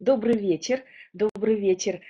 Добрый вечер, добрый вечер.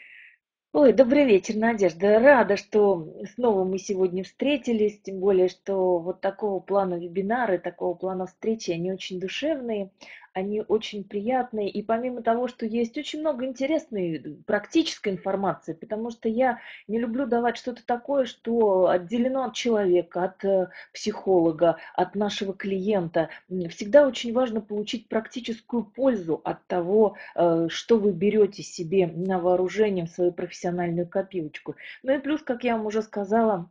Ой, добрый вечер, Надежда. Рада, что снова мы сегодня встретились, тем более, что вот такого плана вебинары, такого плана встречи, они очень душевные они очень приятные. И помимо того, что есть очень много интересной практической информации, потому что я не люблю давать что-то такое, что отделено от человека, от э, психолога, от нашего клиента. Всегда очень важно получить практическую пользу от того, э, что вы берете себе на вооружение в свою профессиональную копилочку. Ну и плюс, как я вам уже сказала,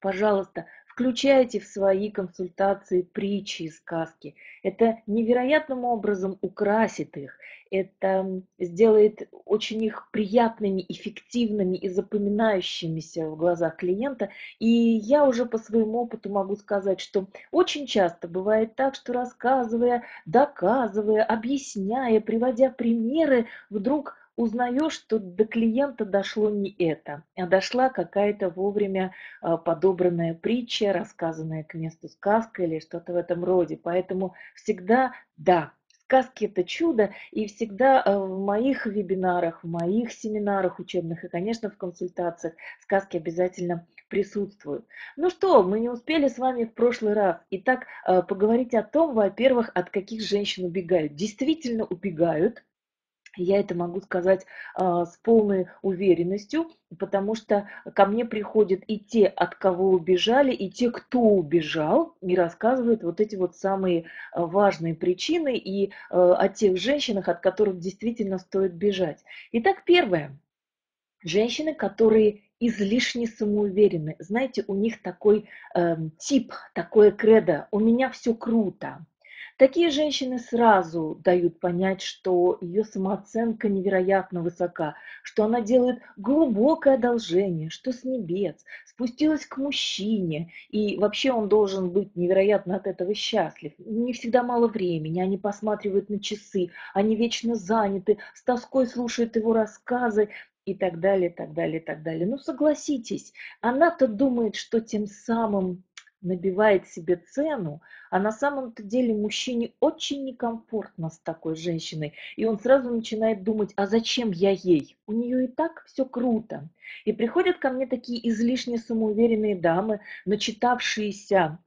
пожалуйста, Включайте в свои консультации притчи и сказки. Это невероятным образом украсит их. Это сделает очень их приятными, эффективными и запоминающимися в глазах клиента. И я уже по своему опыту могу сказать, что очень часто бывает так, что рассказывая, доказывая, объясняя, приводя примеры, вдруг узнаешь, что до клиента дошло не это, а дошла какая-то вовремя а, подобранная притча, рассказанная к месту сказка или что-то в этом роде. Поэтому всегда да, сказки это чудо, и всегда а, в моих вебинарах, в моих семинарах учебных и, конечно, в консультациях сказки обязательно присутствуют. Ну что, мы не успели с вами в прошлый раз. Итак, а, поговорить о том, во-первых, от каких женщин убегают. Действительно убегают, я это могу сказать а, с полной уверенностью, потому что ко мне приходят и те, от кого убежали, и те, кто убежал, и рассказывают вот эти вот самые а, важные причины и а, о тех женщинах, от которых действительно стоит бежать. Итак, первое. Женщины, которые излишне самоуверены. Знаете, у них такой э, тип, такое кредо. У меня все круто. Такие женщины сразу дают понять, что ее самооценка невероятно высока, что она делает глубокое одолжение, что с небес спустилась к мужчине, и вообще он должен быть невероятно от этого счастлив. Не всегда мало времени, они посматривают на часы, они вечно заняты, с тоской слушают его рассказы, и так далее, так далее, так далее. Ну, согласитесь, она-то думает, что тем самым набивает себе цену, а на самом-то деле мужчине очень некомфортно с такой женщиной, и он сразу начинает думать, а зачем я ей? У нее и так все круто. И приходят ко мне такие излишне самоуверенные дамы, начитавшиеся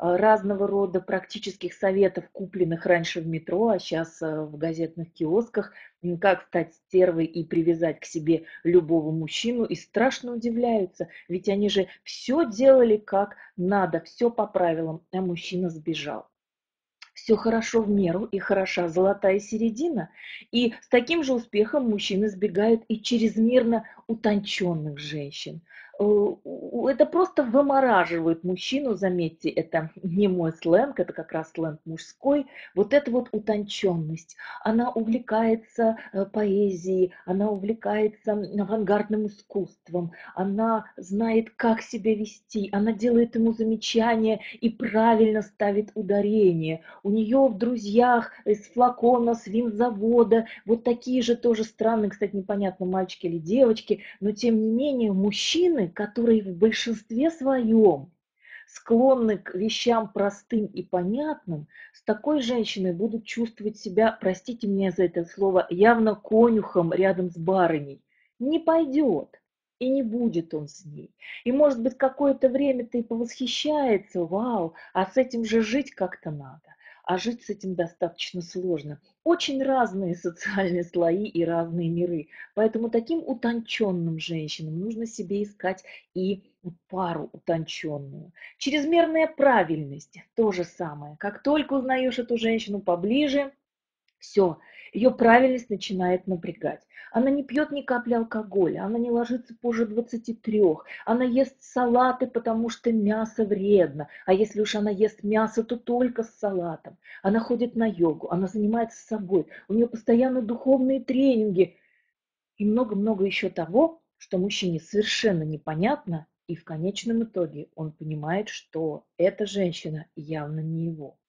разного рода практических советов, купленных раньше в метро, а сейчас а, в газетных киосках, как стать стервой и привязать к себе любого мужчину, и страшно удивляются, ведь они же все делали как надо, все по правилам, а мужчина сбежал все хорошо в меру и хороша золотая середина. И с таким же успехом мужчины сбегают и чрезмерно утонченных женщин. Э, это просто вымораживает мужчину, заметьте, это не мой сленг, это как раз сленг мужской, вот эта вот утонченность. Она увлекается э, поэзией, она увлекается авангардным искусством, она знает, как себя вести, она делает ему замечания и правильно ставит ударение. У нее в друзьях из флакона, с винзавода, вот такие же тоже странные, кстати, непонятно, мальчики или девочки, но тем не менее мужчины, которые в большинстве своем склонны к вещам простым и понятным, с такой женщиной будут чувствовать себя, простите меня за это слово, явно конюхом рядом с барыней. Не пойдет. И не будет он с ней. И, может быть, какое-то время-то и повосхищается, вау, а с этим же жить как-то надо а жить с этим достаточно сложно. Очень разные социальные слои и разные миры. Поэтому таким утонченным женщинам нужно себе искать и пару утонченную. Чрезмерная правильность – то же самое. Как только узнаешь эту женщину поближе, все, ее правильность начинает напрягать. Она не пьет ни капли алкоголя, она не ложится позже 23, она ест салаты, потому что мясо вредно. А если уж она ест мясо, то только с салатом. Она ходит на йогу, она занимается собой, у нее постоянно духовные тренинги и много-много еще того, что мужчине совершенно непонятно, и в конечном итоге он понимает, что эта женщина явно не его.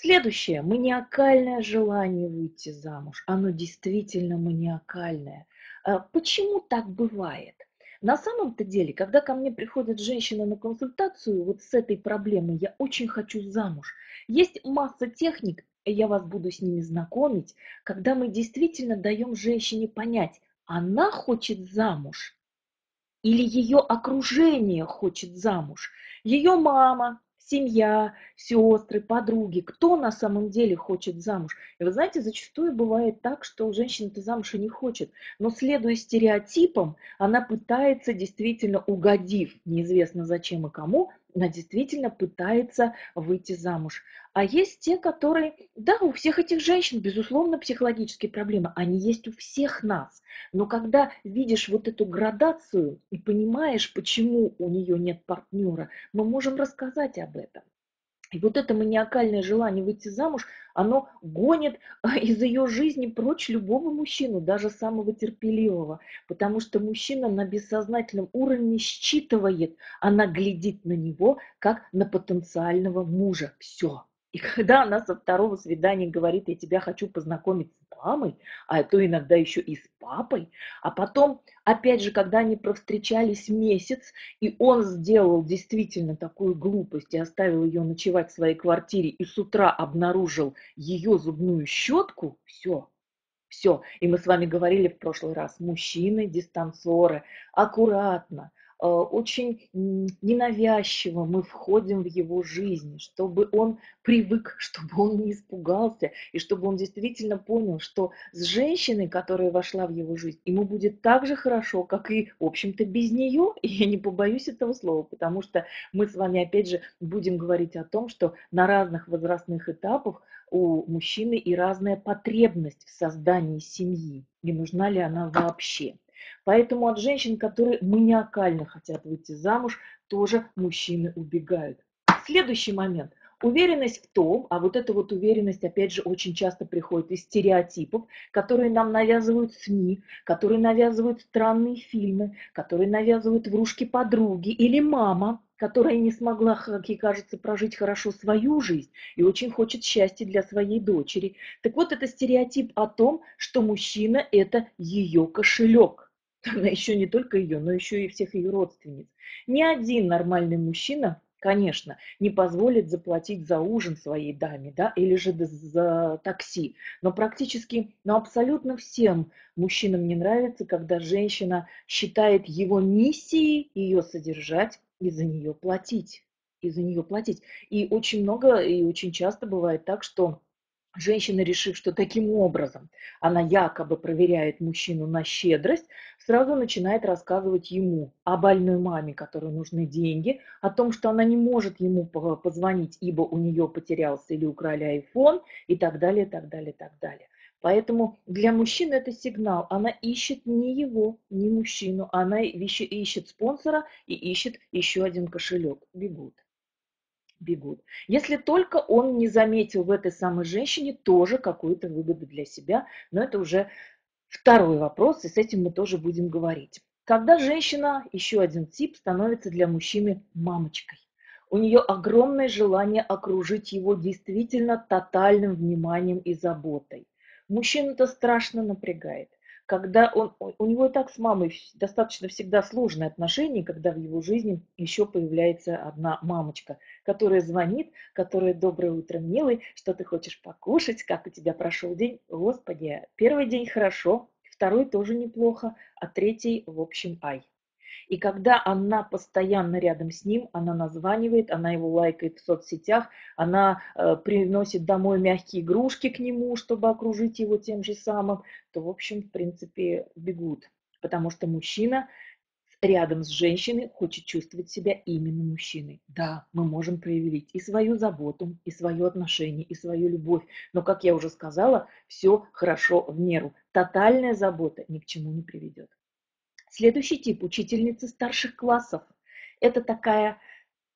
Следующее. Маниакальное желание выйти замуж. Оно действительно маниакальное. А почему так бывает? На самом-то деле, когда ко мне приходит женщина на консультацию вот с этой проблемой, я очень хочу замуж. Есть масса техник, я вас буду с ними знакомить, когда мы действительно даем женщине понять, она хочет замуж или ее окружение хочет замуж. Ее мама, семья, сестры, подруги, кто на самом деле хочет замуж. И вы знаете, зачастую бывает так, что женщина-то замуж и не хочет, но следуя стереотипам, она пытается действительно угодив, неизвестно зачем и кому, она действительно пытается выйти замуж. А есть те, которые, да, у всех этих женщин, безусловно, психологические проблемы, они есть у всех нас. Но когда видишь вот эту градацию и понимаешь, почему у нее нет партнера, мы можем рассказать об этом. И вот это маниакальное желание выйти замуж, оно гонит из ее жизни прочь любого мужчину, даже самого терпеливого. Потому что мужчина на бессознательном уровне считывает, она глядит на него, как на потенциального мужа. Все. И когда она со второго свидания говорит, я тебя хочу познакомить с мамой, а то иногда еще и с папой, а потом, опять же, когда они провстречались месяц, и он сделал действительно такую глупость и оставил ее ночевать в своей квартире, и с утра обнаружил ее зубную щетку, все, все. И мы с вами говорили в прошлый раз, мужчины, дистанцоры, аккуратно, очень ненавязчиво мы входим в его жизнь, чтобы он привык, чтобы он не испугался, и чтобы он действительно понял, что с женщиной, которая вошла в его жизнь, ему будет так же хорошо, как и, в общем-то, без нее, и я не побоюсь этого слова, потому что мы с вами, опять же, будем говорить о том, что на разных возрастных этапах у мужчины и разная потребность в создании семьи, и нужна ли она вообще. Поэтому от женщин, которые маниакально хотят выйти замуж, тоже мужчины убегают. Следующий момент. Уверенность в том, а вот эта вот уверенность, опять же, очень часто приходит из стереотипов, которые нам навязывают СМИ, которые навязывают странные фильмы, которые навязывают врушки подруги или мама, которая не смогла, как ей кажется, прожить хорошо свою жизнь и очень хочет счастья для своей дочери. Так вот, это стереотип о том, что мужчина – это ее кошелек она еще не только ее, но еще и всех ее родственниц. Ни один нормальный мужчина, конечно, не позволит заплатить за ужин своей даме, да, или же за такси. Но практически, но абсолютно всем мужчинам не нравится, когда женщина считает его миссией ее содержать и за нее платить. И за нее платить. И очень много, и очень часто бывает так, что Женщина, решив, что таким образом она якобы проверяет мужчину на щедрость, сразу начинает рассказывать ему о больной маме, которой нужны деньги, о том, что она не может ему позвонить, ибо у нее потерялся или украли айфон и так далее, так далее, так далее. Поэтому для мужчины это сигнал. Она ищет не его, не мужчину, она ищет спонсора и ищет еще один кошелек. Бегут бегут. Если только он не заметил в этой самой женщине тоже какую-то выгоду для себя, но это уже второй вопрос, и с этим мы тоже будем говорить. Когда женщина, еще один тип, становится для мужчины мамочкой, у нее огромное желание окружить его действительно тотальным вниманием и заботой. Мужчину это страшно напрягает когда он, у него и так с мамой достаточно всегда сложные отношения, когда в его жизни еще появляется одна мамочка, которая звонит, которая «Доброе утро, милый, что ты хочешь покушать, как у тебя прошел день?» Господи, первый день хорошо, второй тоже неплохо, а третий, в общем, ай. И когда она постоянно рядом с ним, она названивает, она его лайкает в соцсетях, она э, приносит домой мягкие игрушки к нему, чтобы окружить его тем же самым, то, в общем, в принципе, бегут. Потому что мужчина рядом с женщиной хочет чувствовать себя именно мужчиной. Да, мы можем проявить и свою заботу, и свое отношение, и свою любовь. Но, как я уже сказала, все хорошо в меру. Тотальная забота ни к чему не приведет. Следующий тип – учительницы старших классов. Это такая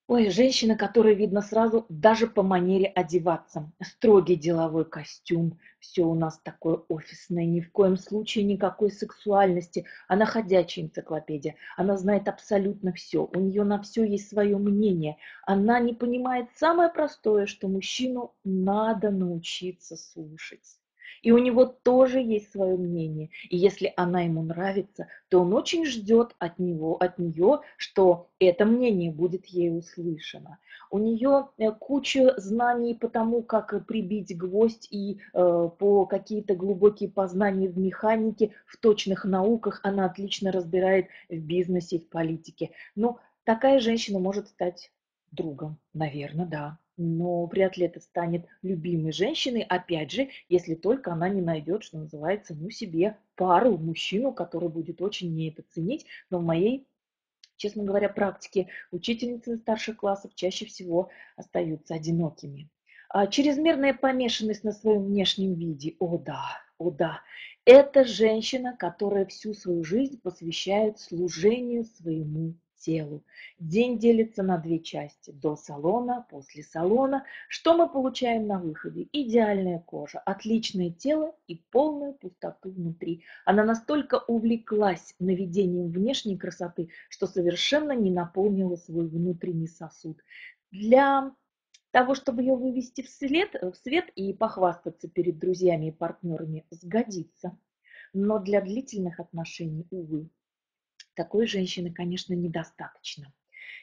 Ой, женщина, которая видно сразу даже по манере одеваться. Строгий деловой костюм, все у нас такое офисное, ни в коем случае никакой сексуальности. Она ходячая энциклопедия, она знает абсолютно все, у нее на все есть свое мнение. Она не понимает самое простое, что мужчину надо научиться слушать. И у него тоже есть свое мнение. И если она ему нравится, то он очень ждет от него, от нее, что это мнение будет ей услышано. У нее э, куча знаний по тому, как прибить гвоздь и э, по какие-то глубокие познания в механике, в точных науках. Она отлично разбирает в бизнесе, в политике. Но такая женщина может стать другом, наверное, да но вряд ли это станет любимой женщиной, опять же, если только она не найдет, что называется, ну, себе пару, мужчину, который будет очень не это ценить, но в моей честно говоря, практике учительницы старших классов чаще всего остаются одинокими. А чрезмерная помешанность на своем внешнем виде, о да, о да, это женщина, которая всю свою жизнь посвящает служению своему телу. День делится на две части. До салона, после салона. Что мы получаем на выходе? Идеальная кожа, отличное тело и полную пустоту внутри. Она настолько увлеклась наведением внешней красоты, что совершенно не наполнила свой внутренний сосуд. Для того, чтобы ее вывести в свет, в свет и похвастаться перед друзьями и партнерами, сгодится. Но для длительных отношений, увы, такой женщины, конечно, недостаточно.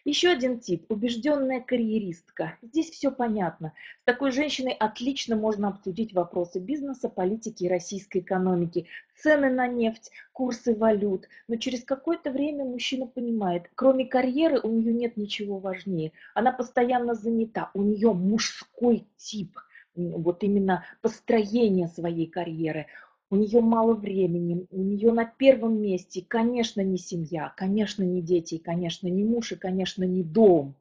Еще один тип – убежденная карьеристка. Здесь все понятно. С такой женщиной отлично можно обсудить вопросы бизнеса, политики и российской экономики, цены на нефть, курсы валют. Но через какое-то время мужчина понимает, кроме карьеры у нее нет ничего важнее. Она постоянно занята, у нее мужской тип вот именно построение своей карьеры у нее мало времени, у нее на первом месте, конечно, не семья, конечно, не дети, конечно, не муж и, конечно, не дом,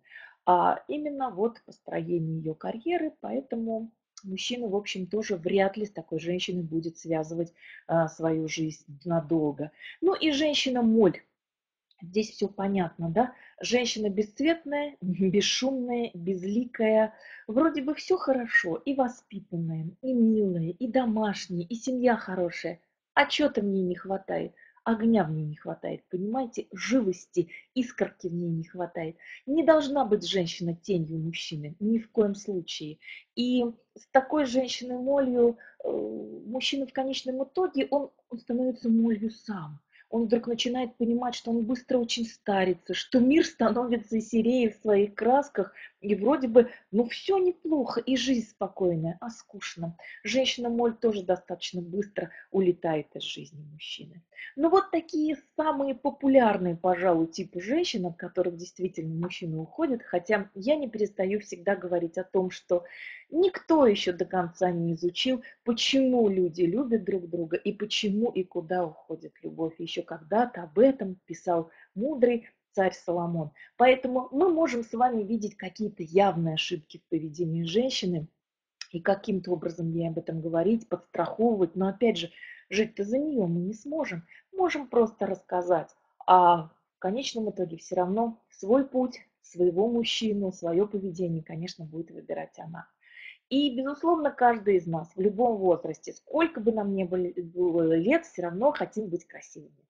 а именно вот построение ее карьеры, поэтому мужчина, в общем, тоже вряд ли с такой женщиной будет связывать а, свою жизнь надолго. Ну и женщина-моль, Здесь все понятно, да? Женщина бесцветная, бесшумная, безликая. Вроде бы все хорошо, и воспитанная, и милая, и домашняя, и семья хорошая. А чего-то мне не хватает. Огня в ней не хватает, понимаете? Живости, искорки в ней не хватает. Не должна быть женщина тенью мужчины, ни в коем случае. И с такой женщиной молью э, мужчина в конечном итоге, он, он становится молью сам он вдруг начинает понимать, что он быстро очень старится, что мир становится серее в своих красках, и вроде бы, ну все неплохо, и жизнь спокойная, а скучно. Женщина-моль тоже достаточно быстро улетает из жизни мужчины. Но вот такие самые популярные, пожалуй, типы женщин, от которых действительно мужчины уходят, хотя я не перестаю всегда говорить о том, что Никто еще до конца не изучил, почему люди любят друг друга и почему и куда уходит любовь. Еще когда-то об этом писал мудрый царь Соломон. Поэтому мы можем с вами видеть какие-то явные ошибки в поведении женщины и каким-то образом ей об этом говорить, подстраховывать. Но опять же, жить-то за нее мы не сможем. Можем просто рассказать. А в конечном итоге все равно свой путь, своего мужчину, свое поведение, конечно, будет выбирать она. И, безусловно, каждый из нас в любом возрасте, сколько бы нам ни было лет, все равно хотим быть красивыми.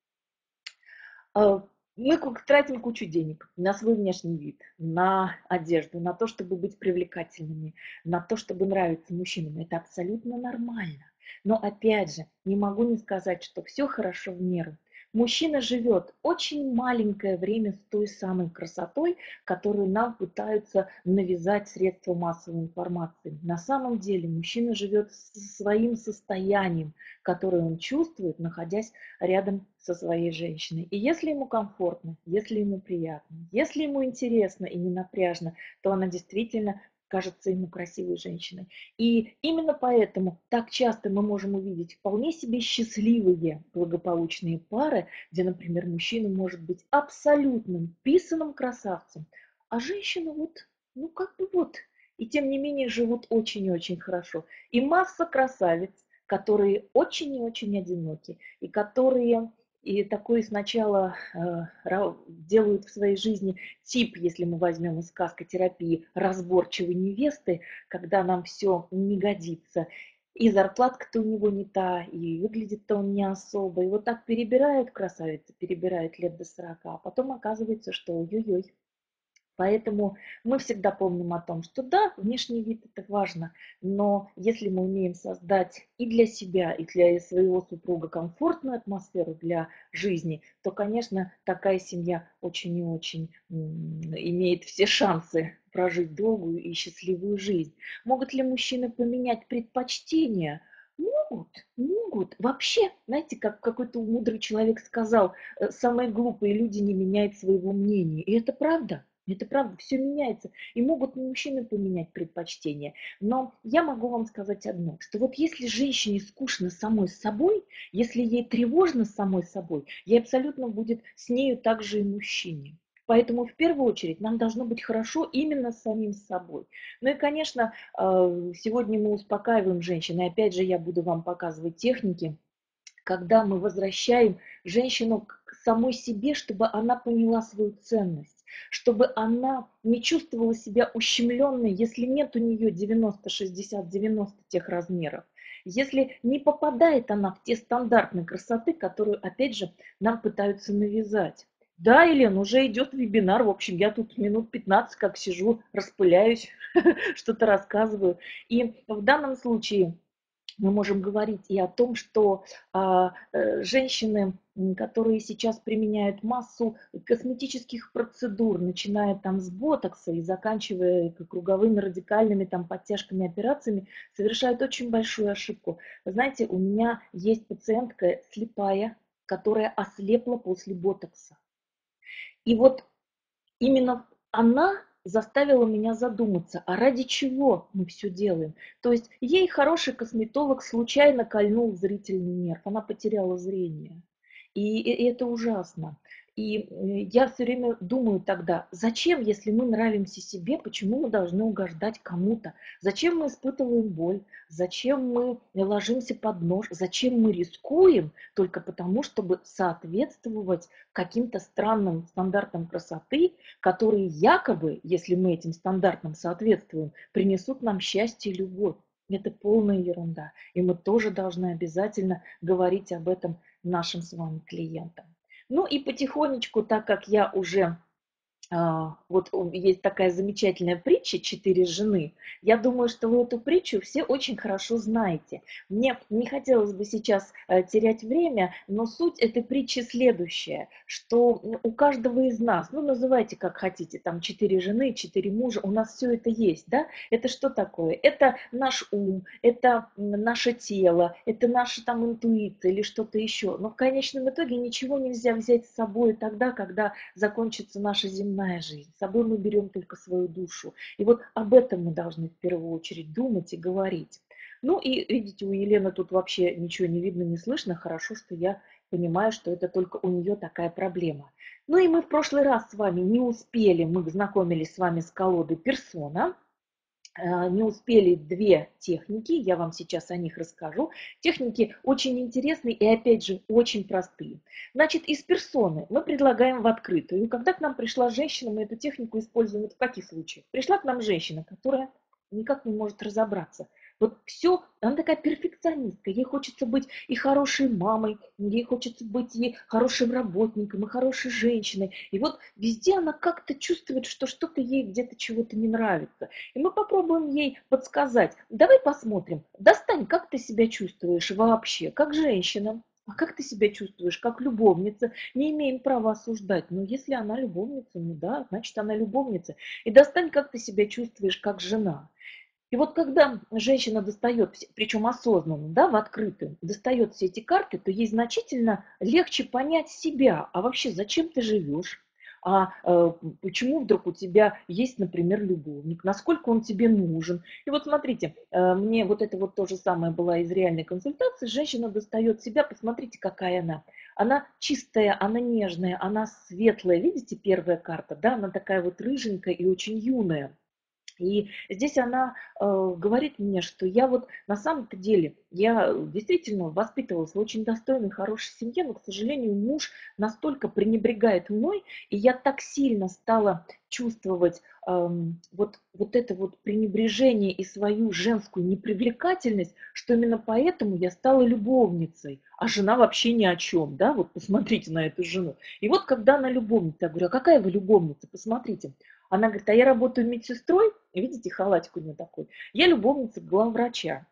А, мы тратим кучу денег на свой внешний вид, на одежду, на то, чтобы быть привлекательными, на то, чтобы нравиться мужчинам. Это абсолютно нормально. Но опять же, не могу не сказать, что все хорошо в меру. Мужчина живет очень маленькое время с той самой красотой, которую нам пытаются навязать средства массовой информации. На самом деле мужчина живет своим состоянием, которое он чувствует, находясь рядом со своей женщиной. И если ему комфортно, если ему приятно, если ему интересно и не напряжно, то она действительно кажется ему красивой женщиной. И именно поэтому так часто мы можем увидеть вполне себе счастливые благополучные пары, где, например, мужчина может быть абсолютным писаным красавцем, а женщина вот, ну как бы вот, и тем не менее живут очень-очень хорошо. И масса красавиц, которые очень и очень одиноки, и которые и такой сначала э, делают в своей жизни тип, если мы возьмем из сказкотерапии, разборчивой невесты, когда нам все не годится. И зарплатка-то у него не та, и выглядит-то он не особо. И вот так перебирают красавицы, перебирают лет до 40, а потом оказывается, что ой-ой-ой, Поэтому мы всегда помним о том, что да, внешний вид это важно, но если мы умеем создать и для себя, и для своего супруга комфортную атмосферу для жизни, то, конечно, такая семья очень и очень имеет все шансы прожить долгую и счастливую жизнь. Могут ли мужчины поменять предпочтения? Могут, могут. Вообще, знаете, как какой-то мудрый человек сказал, э, самые глупые люди не меняют своего мнения. И это правда. Это правда, все меняется. И могут мужчины поменять предпочтения. Но я могу вам сказать одно, что вот если женщине скучно самой собой, если ей тревожно самой собой, ей абсолютно будет с нею также и мужчине. Поэтому в первую очередь нам должно быть хорошо именно с самим собой. Ну и, конечно, э, сегодня мы успокаиваем женщин. И опять же я буду вам показывать техники, когда мы возвращаем женщину к самой себе, чтобы она поняла свою ценность чтобы она не чувствовала себя ущемленной, если нет у нее 90, 60, 90 тех размеров. Если не попадает она в те стандартные красоты, которые, опять же, нам пытаются навязать. Да, Елена, уже идет вебинар. В общем, я тут минут 15 как сижу, распыляюсь, что-то рассказываю. И в данном случае мы можем говорить и о том, что а, э, женщины, которые сейчас применяют массу косметических процедур, начиная там с ботокса и заканчивая круговыми радикальными там подтяжками операциями, совершают очень большую ошибку. Вы знаете, у меня есть пациентка слепая, которая ослепла после ботокса. И вот именно она заставила меня задуматься, а ради чего мы все делаем. То есть ей хороший косметолог случайно кольнул зрительный нерв, она потеряла зрение. И, и это ужасно. И э, я все время думаю тогда, зачем, если мы нравимся себе, почему мы должны угождать кому-то? Зачем мы испытываем боль? Зачем мы ложимся под нож? Зачем мы рискуем только потому, чтобы соответствовать каким-то странным стандартам красоты, которые якобы, если мы этим стандартам соответствуем, принесут нам счастье и любовь? Это полная ерунда. И мы тоже должны обязательно говорить об этом нашим с вами клиентам. Ну и потихонечку, так как я уже вот есть такая замечательная притча «Четыре жены». Я думаю, что вы эту притчу все очень хорошо знаете. Мне не хотелось бы сейчас э, терять время, но суть этой притчи следующая, что у каждого из нас, ну называйте как хотите, там четыре жены, четыре мужа, у нас все это есть, да? Это что такое? Это наш ум, это наше тело, это наша там интуиция или что-то еще. Но в конечном итоге ничего нельзя взять с собой тогда, когда закончится наша земля земная жизнь. С собой мы берем только свою душу. И вот об этом мы должны в первую очередь думать и говорить. Ну и видите, у Елены тут вообще ничего не видно, не слышно. Хорошо, что я понимаю, что это только у нее такая проблема. Ну и мы в прошлый раз с вами не успели, мы знакомились с вами с колодой персона. А, не успели две техники, я вам сейчас о них расскажу. Техники очень интересные и, опять же, очень простые. Значит, из персоны мы предлагаем в открытую. Когда к нам пришла женщина, мы эту технику используем в каких случаях? Пришла к нам женщина, которая никак не может разобраться, вот все, она такая перфекционистка, ей хочется быть и хорошей мамой, ей хочется быть и хорошим работником, и хорошей женщиной. И вот везде она как-то чувствует, что что-то ей где-то чего-то не нравится. И мы попробуем ей подсказать, давай посмотрим, достань, как ты себя чувствуешь вообще, как женщина. А как ты себя чувствуешь, как любовница? Не имеем права осуждать. Но если она любовница, ну да, значит она любовница. И достань, как ты себя чувствуешь, как жена. И вот когда женщина достает, причем осознанно, да, в открытую, достает все эти карты, то ей значительно легче понять себя. А вообще, зачем ты живешь? а э, почему вдруг у тебя есть, например, любовник, насколько он тебе нужен. И вот смотрите, э, мне вот это вот то же самое было из реальной консультации, женщина достает себя, посмотрите, какая она. Она чистая, она нежная, она светлая, видите, первая карта, да, она такая вот рыженькая и очень юная. И здесь она э, говорит мне, что я вот на самом-то деле, я действительно воспитывалась в очень достойной, хорошей семье, но, к сожалению, муж настолько пренебрегает мной, и я так сильно стала чувствовать э, вот, вот это вот пренебрежение и свою женскую непривлекательность, что именно поэтому я стала любовницей, а жена вообще ни о чем, да, вот посмотрите на эту жену. И вот когда она любовница, я говорю, а какая вы любовница, посмотрите, Она говорит, а я работаю медсестрой, видите, халатик у нее такой, я любовница главврача.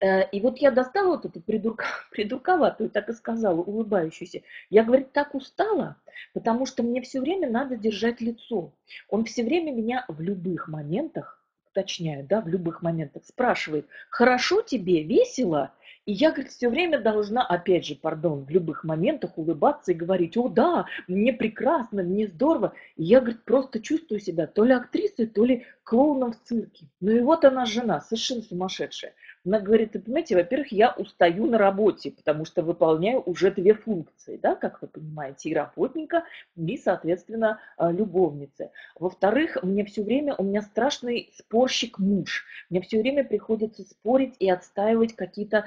Э, и вот я достала вот эту придурка, придурковатую, так и сказала, улыбающуюся. Я, говорит, так устала, потому что мне все время надо держать лицо. Он все время меня в любых моментах уточняю, да, в любых моментах, спрашивает, хорошо тебе, весело? И я, говорит, все время должна, опять же, пардон, в любых моментах улыбаться и говорить, о, да, мне прекрасно, мне здорово. И я, говорит, просто чувствую себя то ли актрисой, то ли клоуном в цирке. Ну и вот она жена, совершенно сумасшедшая. Она говорит, вы понимаете, во-первых, я устаю на работе, потому что выполняю уже две функции, да, как вы понимаете, и работника, и, соответственно, а, любовницы. Во-вторых, мне все время, у меня страшный спорщик муж. Мне все время приходится спорить и отстаивать какие-то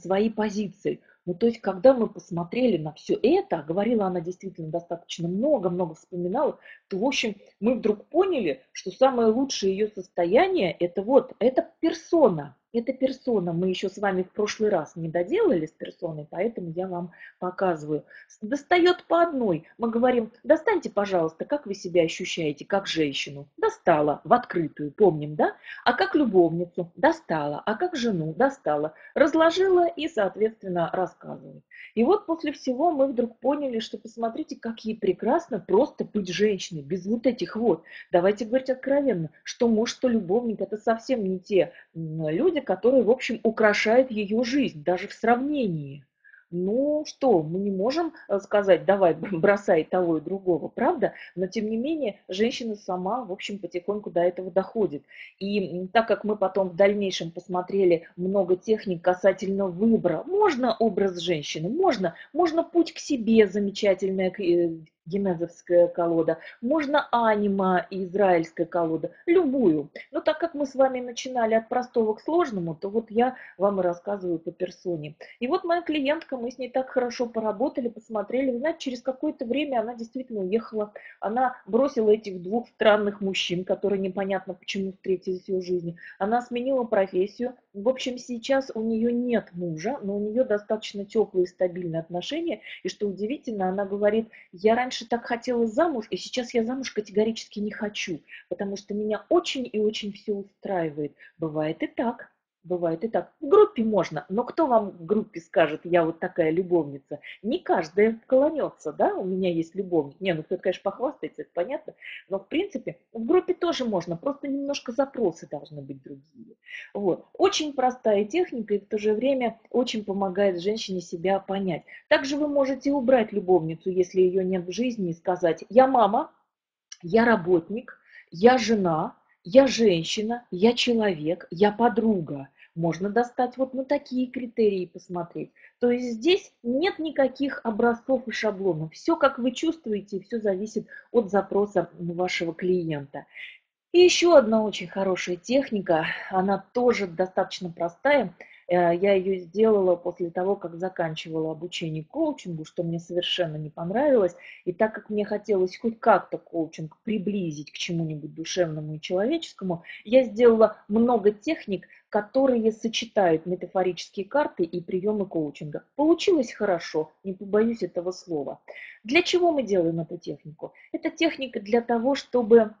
свои позиции. Ну, то есть, когда мы посмотрели на все это, говорила она действительно достаточно много-много вспоминала, то, в общем, мы вдруг поняли, что самое лучшее ее состояние – это вот, это персона, это персона. Мы еще с вами в прошлый раз не доделали с персоной, поэтому я вам показываю. Достает по одной. Мы говорим, достаньте, пожалуйста, как вы себя ощущаете, как женщину. Достала в открытую, помним, да? А как любовницу? Достала. А как жену? Достала. Разложила и, соответственно, рассказывает. И вот после всего мы вдруг поняли, что посмотрите, как ей прекрасно просто быть женщиной, без вот этих вот. Давайте говорить откровенно, что муж, что любовник, это совсем не те люди, которые, в общем, украшают ее жизнь, даже в сравнении. Ну что, мы не можем э, сказать, давай бросай того и другого, правда? Но тем не менее, женщина сама, в общем, потихоньку до этого доходит. И так как мы потом в дальнейшем посмотрели много техник касательно выбора, можно образ женщины, можно, можно путь к себе замечательная э, генезовская колода, можно анима и израильская колода, любую. Но так как мы с вами начинали от простого к сложному, то вот я вам и рассказываю по персоне. И вот моя клиентка, мы с ней так хорошо поработали, посмотрели. Вы знаете, через какое-то время она действительно уехала. Она бросила этих двух странных мужчин, которые непонятно почему встретились в ее жизни. Она сменила профессию. В общем, сейчас у нее нет мужа, но у нее достаточно теплые и стабильные отношения. И что удивительно, она говорит, я раньше раньше так хотела замуж, и сейчас я замуж категорически не хочу, потому что меня очень и очень все устраивает. Бывает и так. Бывает и так. В группе можно, но кто вам в группе скажет, я вот такая любовница? Не каждая колонется, да, у меня есть любовник. Не, ну кто-то, конечно, похвастается, это понятно. Но, в принципе, в группе тоже можно, просто немножко запросы должны быть другие. Вот. Очень простая техника и в то же время очень помогает женщине себя понять. Также вы можете убрать любовницу, если ее нет в жизни, и сказать, я мама, я работник, я жена, я женщина, я человек, я подруга. Можно достать вот на такие критерии посмотреть. То есть здесь нет никаких образцов и шаблонов. Все, как вы чувствуете, все зависит от запроса вашего клиента. И еще одна очень хорошая техника, она тоже достаточно простая – я ее сделала после того, как заканчивала обучение коучингу, что мне совершенно не понравилось. И так как мне хотелось хоть как-то коучинг приблизить к чему-нибудь душевному и человеческому, я сделала много техник, которые сочетают метафорические карты и приемы коучинга. Получилось хорошо, не побоюсь этого слова. Для чего мы делаем эту технику? Это техника для того, чтобы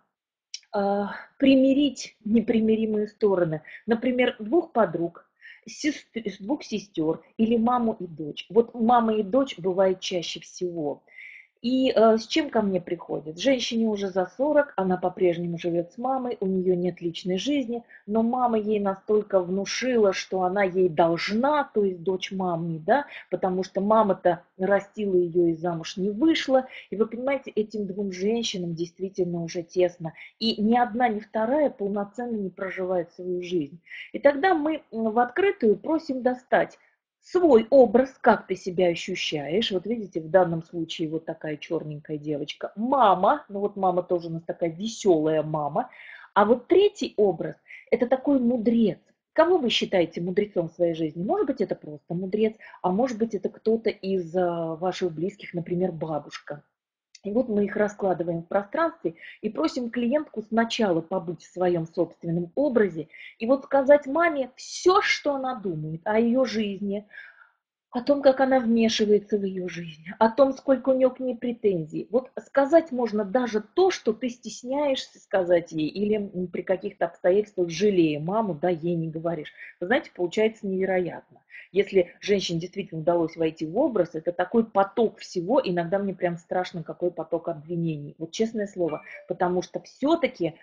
э, примирить непримиримые стороны. Например, двух подруг, сестр, двух сестер или маму и дочь. Вот мама и дочь бывает чаще всего. И э, с чем ко мне приходит? Женщине уже за 40, она по-прежнему живет с мамой, у нее нет личной жизни, но мама ей настолько внушила, что она ей должна, то есть дочь мамы, да, потому что мама-то растила ее и замуж не вышла. И вы понимаете, этим двум женщинам действительно уже тесно. И ни одна, ни вторая полноценно не проживает свою жизнь. И тогда мы в открытую просим достать свой образ, как ты себя ощущаешь. Вот видите, в данном случае вот такая черненькая девочка. Мама, ну вот мама тоже у нас такая веселая мама. А вот третий образ – это такой мудрец. Кого вы считаете мудрецом в своей жизни? Может быть, это просто мудрец, а может быть, это кто-то из а, ваших близких, например, бабушка. И вот мы их раскладываем в пространстве и просим клиентку сначала побыть в своем собственном образе и вот сказать маме все, что она думает о ее жизни, о том, как она вмешивается в ее жизнь, о том, сколько у нее к ней претензий. Вот сказать можно даже то, что ты стесняешься сказать ей или при каких-то обстоятельствах жалея маму, да, ей не говоришь. Вы знаете, получается невероятно. Если женщине действительно удалось войти в образ, это такой поток всего, иногда мне прям страшно, какой поток обвинений. Вот честное слово, потому что все-таки,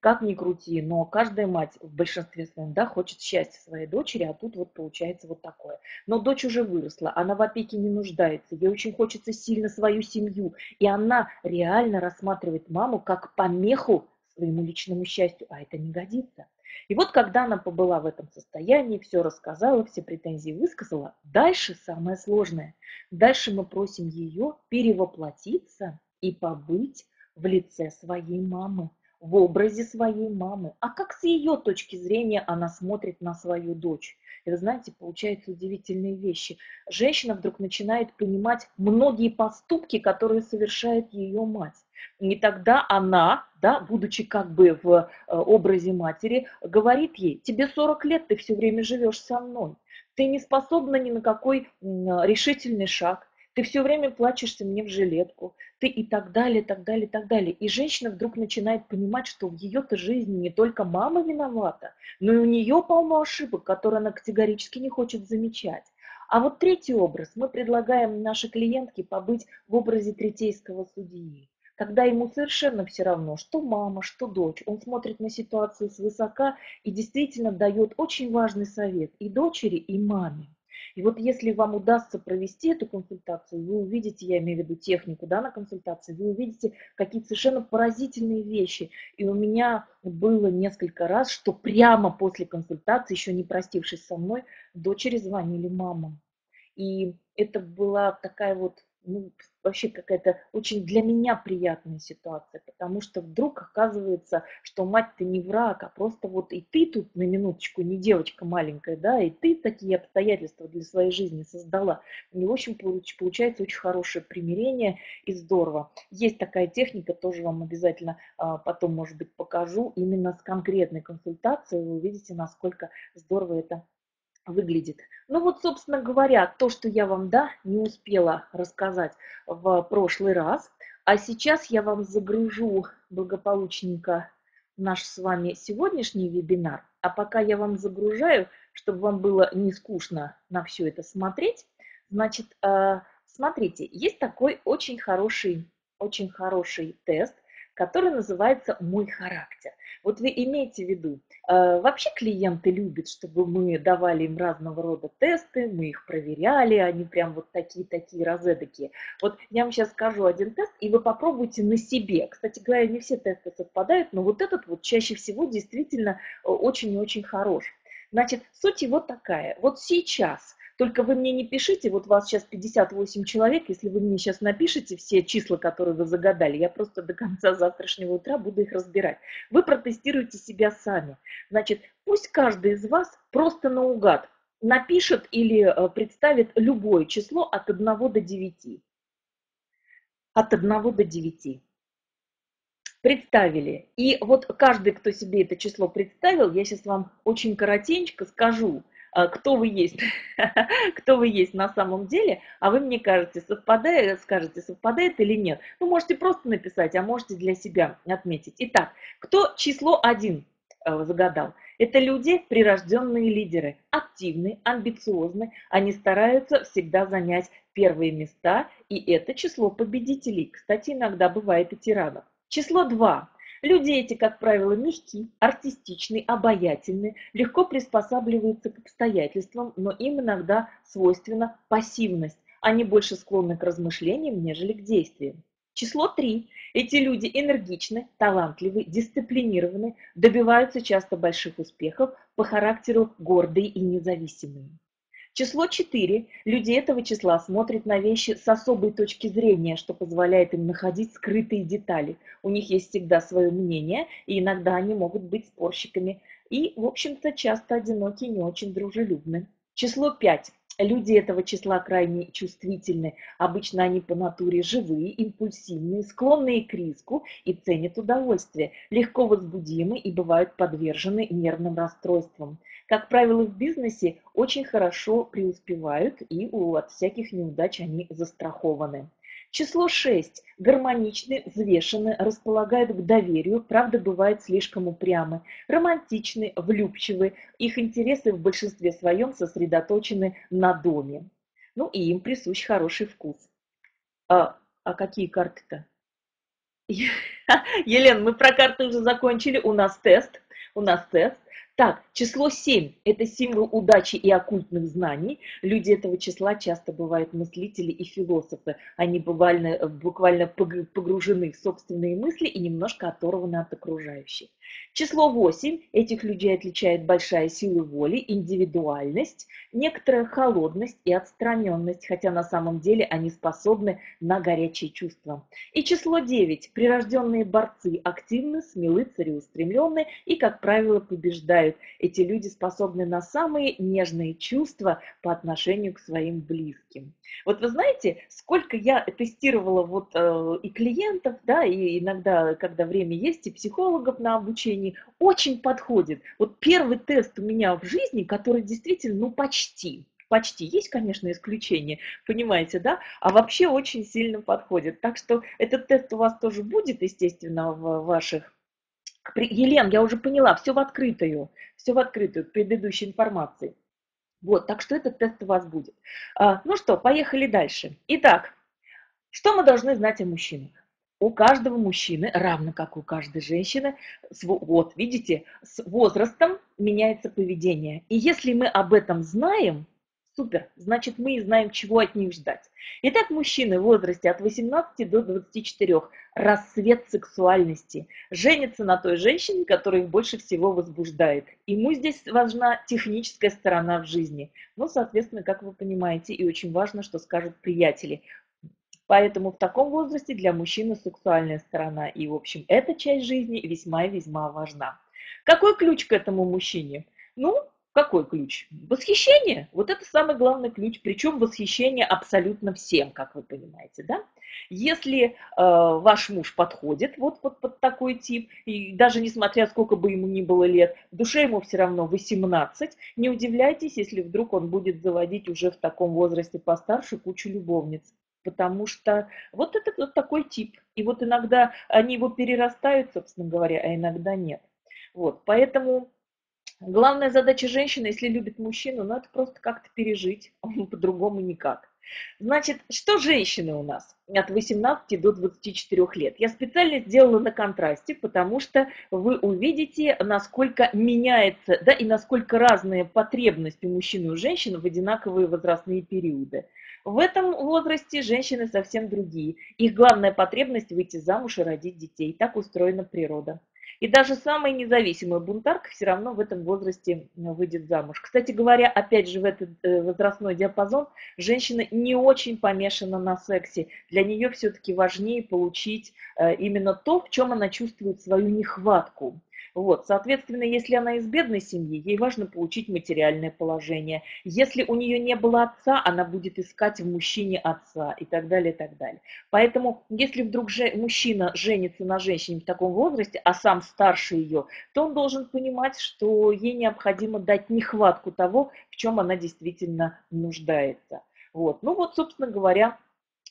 как ни крути, но каждая мать в большинстве своем, да, хочет счастья своей дочери, а тут вот получается вот такое. Но дочь уже выросла, она в опеке не нуждается, ей очень хочется сильно свою семью, и она реально рассматривает маму как помеху своему личному счастью, а это не годится. И вот когда она побыла в этом состоянии, все рассказала, все претензии высказала, дальше самое сложное. Дальше мы просим ее перевоплотиться и побыть в лице своей мамы, в образе своей мамы. А как с ее точки зрения она смотрит на свою дочь? И вы знаете, получаются удивительные вещи. Женщина вдруг начинает понимать многие поступки, которые совершает ее мать. И тогда она, да, будучи как бы в э, образе матери, говорит ей, тебе 40 лет, ты все время живешь со мной. Ты не способна ни на какой решительный шаг ты все время плачешься мне в жилетку, ты и так далее, так далее, так далее. И женщина вдруг начинает понимать, что в ее-то жизни не только мама виновата, но и у нее полно ошибок, которые она категорически не хочет замечать. А вот третий образ мы предлагаем нашей клиентке побыть в образе третейского судьи когда ему совершенно все равно, что мама, что дочь. Он смотрит на ситуацию свысока и действительно дает очень важный совет и дочери, и маме. И вот если вам удастся провести эту консультацию, вы увидите, я имею в виду технику да, на консультации, вы увидите какие-то совершенно поразительные вещи. И у меня было несколько раз, что прямо после консультации, еще не простившись со мной, дочери звонили мамам. И это была такая вот ну, вообще какая-то очень для меня приятная ситуация, потому что вдруг оказывается, что мать-то не враг, а просто вот и ты тут на минуточку не девочка маленькая, да, и ты такие обстоятельства для своей жизни создала. И, в общем, получается очень хорошее примирение и здорово. Есть такая техника, тоже вам обязательно а, потом, может быть, покажу, именно с конкретной консультацией вы увидите, насколько здорово это выглядит. Ну вот, собственно говоря, то, что я вам, да, не успела рассказать в прошлый раз, а сейчас я вам загружу благополучненько наш с вами сегодняшний вебинар. А пока я вам загружаю, чтобы вам было не скучно на все это смотреть, значит, э, смотрите, есть такой очень хороший, очень хороший тест, который называется «Мой характер». Вот вы имеете в виду, э, вообще клиенты любят, чтобы мы давали им разного рода тесты, мы их проверяли, они прям вот такие-такие розетки. Вот я вам сейчас скажу один тест, и вы попробуйте на себе. Кстати говоря, не все тесты совпадают, но вот этот вот чаще всего действительно э, очень и очень хорош. Значит, суть его такая. Вот сейчас только вы мне не пишите, вот вас сейчас 58 человек, если вы мне сейчас напишите все числа, которые вы загадали, я просто до конца завтрашнего утра буду их разбирать. Вы протестируете себя сами. Значит, пусть каждый из вас просто наугад напишет или э, представит любое число от 1 до 9. От 1 до 9 представили. И вот каждый, кто себе это число представил, я сейчас вам очень коротенько скажу – кто вы есть, кто вы есть на самом деле, а вы мне кажете, совпадает, скажете, совпадает или нет. Вы можете просто написать, а можете для себя отметить. Итак, кто число один э, загадал? Это люди, прирожденные лидеры, активные, амбициозные, они стараются всегда занять первые места, и это число победителей. Кстати, иногда бывает и тиранов. Число 2. Люди эти, как правило, мягкие, артистичные, обаятельные, легко приспосабливаются к обстоятельствам, но им иногда свойственна пассивность. Они больше склонны к размышлениям, нежели к действиям. Число 3. Эти люди энергичны, талантливы, дисциплинированы, добиваются часто больших успехов, по характеру гордые и независимые. Число 4. Люди этого числа смотрят на вещи с особой точки зрения, что позволяет им находить скрытые детали. У них есть всегда свое мнение, и иногда они могут быть спорщиками. И, в общем-то, часто одиноки и не очень дружелюбны. Число 5. Люди этого числа крайне чувствительны. Обычно они по натуре живые, импульсивные, склонные к риску и ценят удовольствие, легко возбудимы и бывают подвержены нервным расстройствам. Как правило, в бизнесе очень хорошо преуспевают и от всяких неудач они застрахованы. Число 6. Гармоничны, взвешены, располагают к доверию, правда бывают слишком упрямы, романтичны, влюбчивы, их интересы в большинстве своем сосредоточены на доме. Ну и им присущ хороший вкус. А, а какие карты-то? Елена, мы про карты уже закончили, у нас тест, у нас тест. Так, число 7 – это символ удачи и оккультных знаний. Люди этого числа часто бывают мыслители и философы. Они буквально, буквально погружены в собственные мысли и немножко оторваны от окружающих. Число 8 этих людей отличает большая сила воли, индивидуальность, некоторая холодность и отстраненность, хотя на самом деле они способны на горячие чувства. И число 9 прирожденные борцы, активны, смелы, целеустремленные и, как правило, побеждают. Эти люди способны на самые нежные чувства по отношению к своим близким. Вот вы знаете, сколько я тестировала вот э, и клиентов, да, и иногда, когда время есть, и психологов на обучение, времени очень подходит. Вот первый тест у меня в жизни, который действительно, ну, почти, почти. Есть, конечно, исключения, понимаете, да? А вообще очень сильно подходит. Так что этот тест у вас тоже будет, естественно, в ваших... Елен, я уже поняла, все в открытую, все в открытую, предыдущей информации. Вот, так что этот тест у вас будет. А, ну что, поехали дальше. Итак, что мы должны знать о мужчинах? у каждого мужчины, равно как у каждой женщины, вот видите, с возрастом меняется поведение. И если мы об этом знаем, супер, значит мы и знаем, чего от них ждать. Итак, мужчины в возрасте от 18 до 24, рассвет сексуальности, женятся на той женщине, которая их больше всего возбуждает. Ему здесь важна техническая сторона в жизни. Ну, соответственно, как вы понимаете, и очень важно, что скажут приятели. Поэтому в таком возрасте для мужчины сексуальная сторона и, в общем, эта часть жизни весьма и весьма важна. Какой ключ к этому мужчине? Ну, какой ключ? Восхищение. Вот это самый главный ключ. Причем восхищение абсолютно всем, как вы понимаете, да? Если э, ваш муж подходит вот, вот под такой тип, и даже несмотря сколько бы ему ни было лет, в душе ему все равно 18, не удивляйтесь, если вдруг он будет заводить уже в таком возрасте постарше кучу любовниц потому что вот это вот такой тип. И вот иногда они его перерастают, собственно говоря, а иногда нет. Вот, поэтому главная задача женщины, если любит мужчину, ну это просто как-то пережить, по-другому никак. Значит, что женщины у нас от 18 до 24 лет? Я специально сделала на контрасте, потому что вы увидите, насколько меняется, да, и насколько разные потребности мужчин и женщин в одинаковые возрастные периоды. В этом возрасте женщины совсем другие. Их главная потребность выйти замуж и родить детей. Так устроена природа. И даже самая независимая бунтарка все равно в этом возрасте выйдет замуж. Кстати говоря, опять же, в этот э, возрастной диапазон женщина не очень помешана на сексе. Для нее все-таки важнее получить э, именно то, в чем она чувствует свою нехватку. Вот, соответственно, если она из бедной семьи, ей важно получить материальное положение. Если у нее не было отца, она будет искать в мужчине отца и так далее, и так далее. Поэтому, если вдруг же, мужчина женится на женщине в таком возрасте, а сам старше ее, то он должен понимать, что ей необходимо дать нехватку того, в чем она действительно нуждается. Вот. Ну вот, собственно говоря,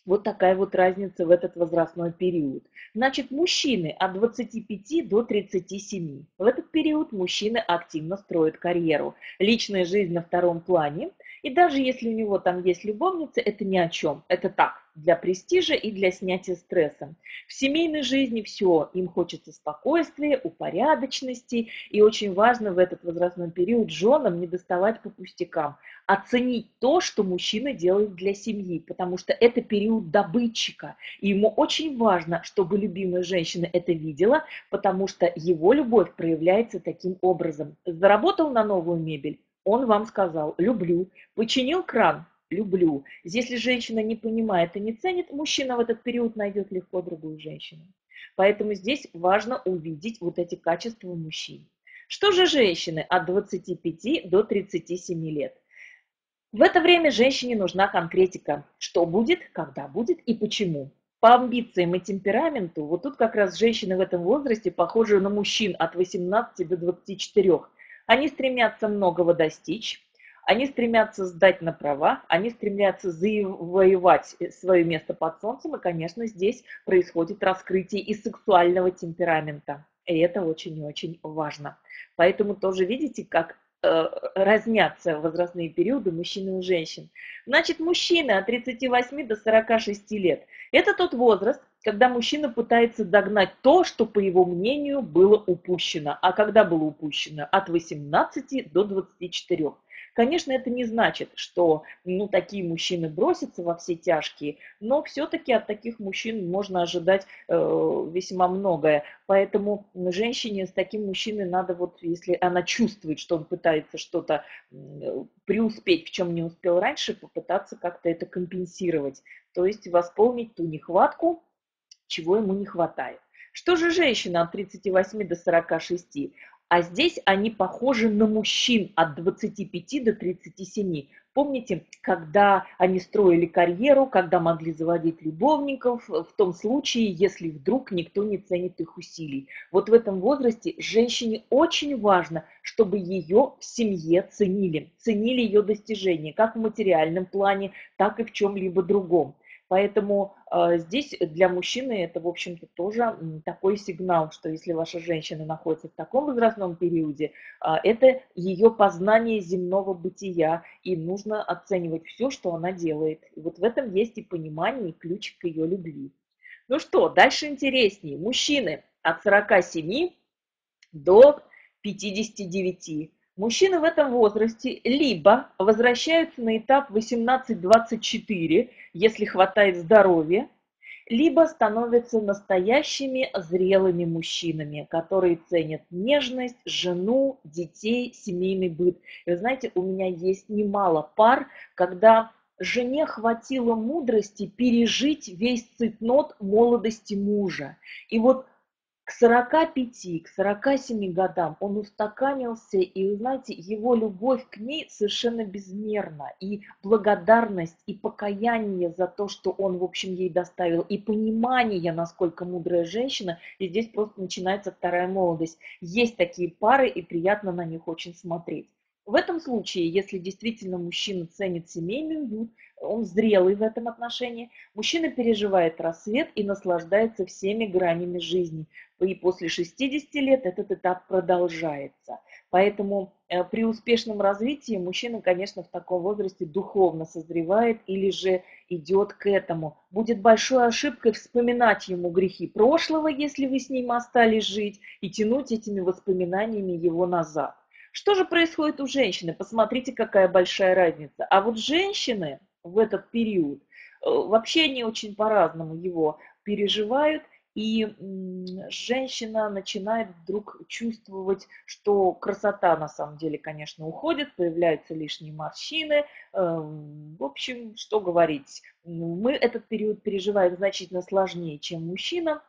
вот такая вот разница в этот возрастной период. Значит, мужчины от 25 до 37. В этот период мужчины активно строят карьеру. Личная жизнь на втором плане. И даже если у него там есть любовница, это ни о чем. Это так, для престижа и для снятия стресса. В семейной жизни все, им хочется спокойствия, упорядоченности, и очень важно в этот возрастной период женам не доставать по пустякам, оценить то, что мужчина делает для семьи, потому что это период добытчика, и ему очень важно, чтобы любимая женщина это видела, потому что его любовь проявляется таким образом. Заработал на новую мебель, он вам сказал «люблю», починил кран, люблю. Если женщина не понимает и не ценит, мужчина в этот период найдет легко другую женщину. Поэтому здесь важно увидеть вот эти качества в мужчине. Что же женщины от 25 до 37 лет? В это время женщине нужна конкретика. Что будет, когда будет и почему. По амбициям и темпераменту, вот тут как раз женщины в этом возрасте похожи на мужчин от 18 до 24. Они стремятся многого достичь, они стремятся сдать на права, они стремятся завоевать свое место под солнцем, и, конечно, здесь происходит раскрытие и сексуального темперамента. И это очень и очень важно. Поэтому тоже видите, как Э, разнятся возрастные периоды мужчин и женщин. Значит, мужчины от 38 до 46 лет – это тот возраст, когда мужчина пытается догнать то, что, по его мнению, было упущено. А когда было упущено? От 18 до 24. Конечно, это не значит, что ну, такие мужчины бросятся во все тяжкие, но все-таки от таких мужчин можно ожидать э, весьма многое. Поэтому женщине с таким мужчиной надо, вот если она чувствует, что он пытается что-то преуспеть, в чем не успел раньше, попытаться как-то это компенсировать. То есть восполнить ту нехватку, чего ему не хватает. Что же женщина от 38 до 46? А здесь они похожи на мужчин от 25 до 37. Помните, когда они строили карьеру, когда могли заводить любовников, в том случае, если вдруг никто не ценит их усилий. Вот в этом возрасте женщине очень важно, чтобы ее в семье ценили, ценили ее достижения, как в материальном плане, так и в чем-либо другом. Поэтому э, здесь для мужчины это, в общем-то, тоже такой сигнал, что если ваша женщина находится в таком возрастном периоде, э, это ее познание земного бытия, и нужно оценивать все, что она делает. И вот в этом есть и понимание, и ключ к ее любви. Ну что, дальше интереснее. Мужчины от 47 до 59. Мужчины в этом возрасте либо возвращаются на этап 18-24, если хватает здоровья, либо становятся настоящими зрелыми мужчинами, которые ценят нежность, жену, детей, семейный быт. И вы знаете, у меня есть немало пар, когда жене хватило мудрости пережить весь цитнот молодости мужа. И вот к 45, к 47 годам он устаканился, и, вы знаете, его любовь к ней совершенно безмерна, и благодарность, и покаяние за то, что он, в общем, ей доставил, и понимание, насколько мудрая женщина, и здесь просто начинается вторая молодость. Есть такие пары, и приятно на них очень смотреть. В этом случае, если действительно мужчина ценит семейный уют, он зрелый в этом отношении, мужчина переживает рассвет и наслаждается всеми гранями жизни. И после 60 лет этот этап продолжается. Поэтому э, при успешном развитии мужчина, конечно, в таком возрасте духовно созревает или же идет к этому. Будет большой ошибкой вспоминать ему грехи прошлого, если вы с ним остались жить, и тянуть этими воспоминаниями его назад. Что же происходит у женщины? Посмотрите, какая большая разница. А вот женщины в этот период, э, вообще они очень по-разному его переживают, и женщина начинает вдруг чувствовать, что красота на самом деле, конечно, уходит, появляются лишние морщины. Эм, в общем, что говорить, мы этот период переживаем значительно сложнее, чем мужчина.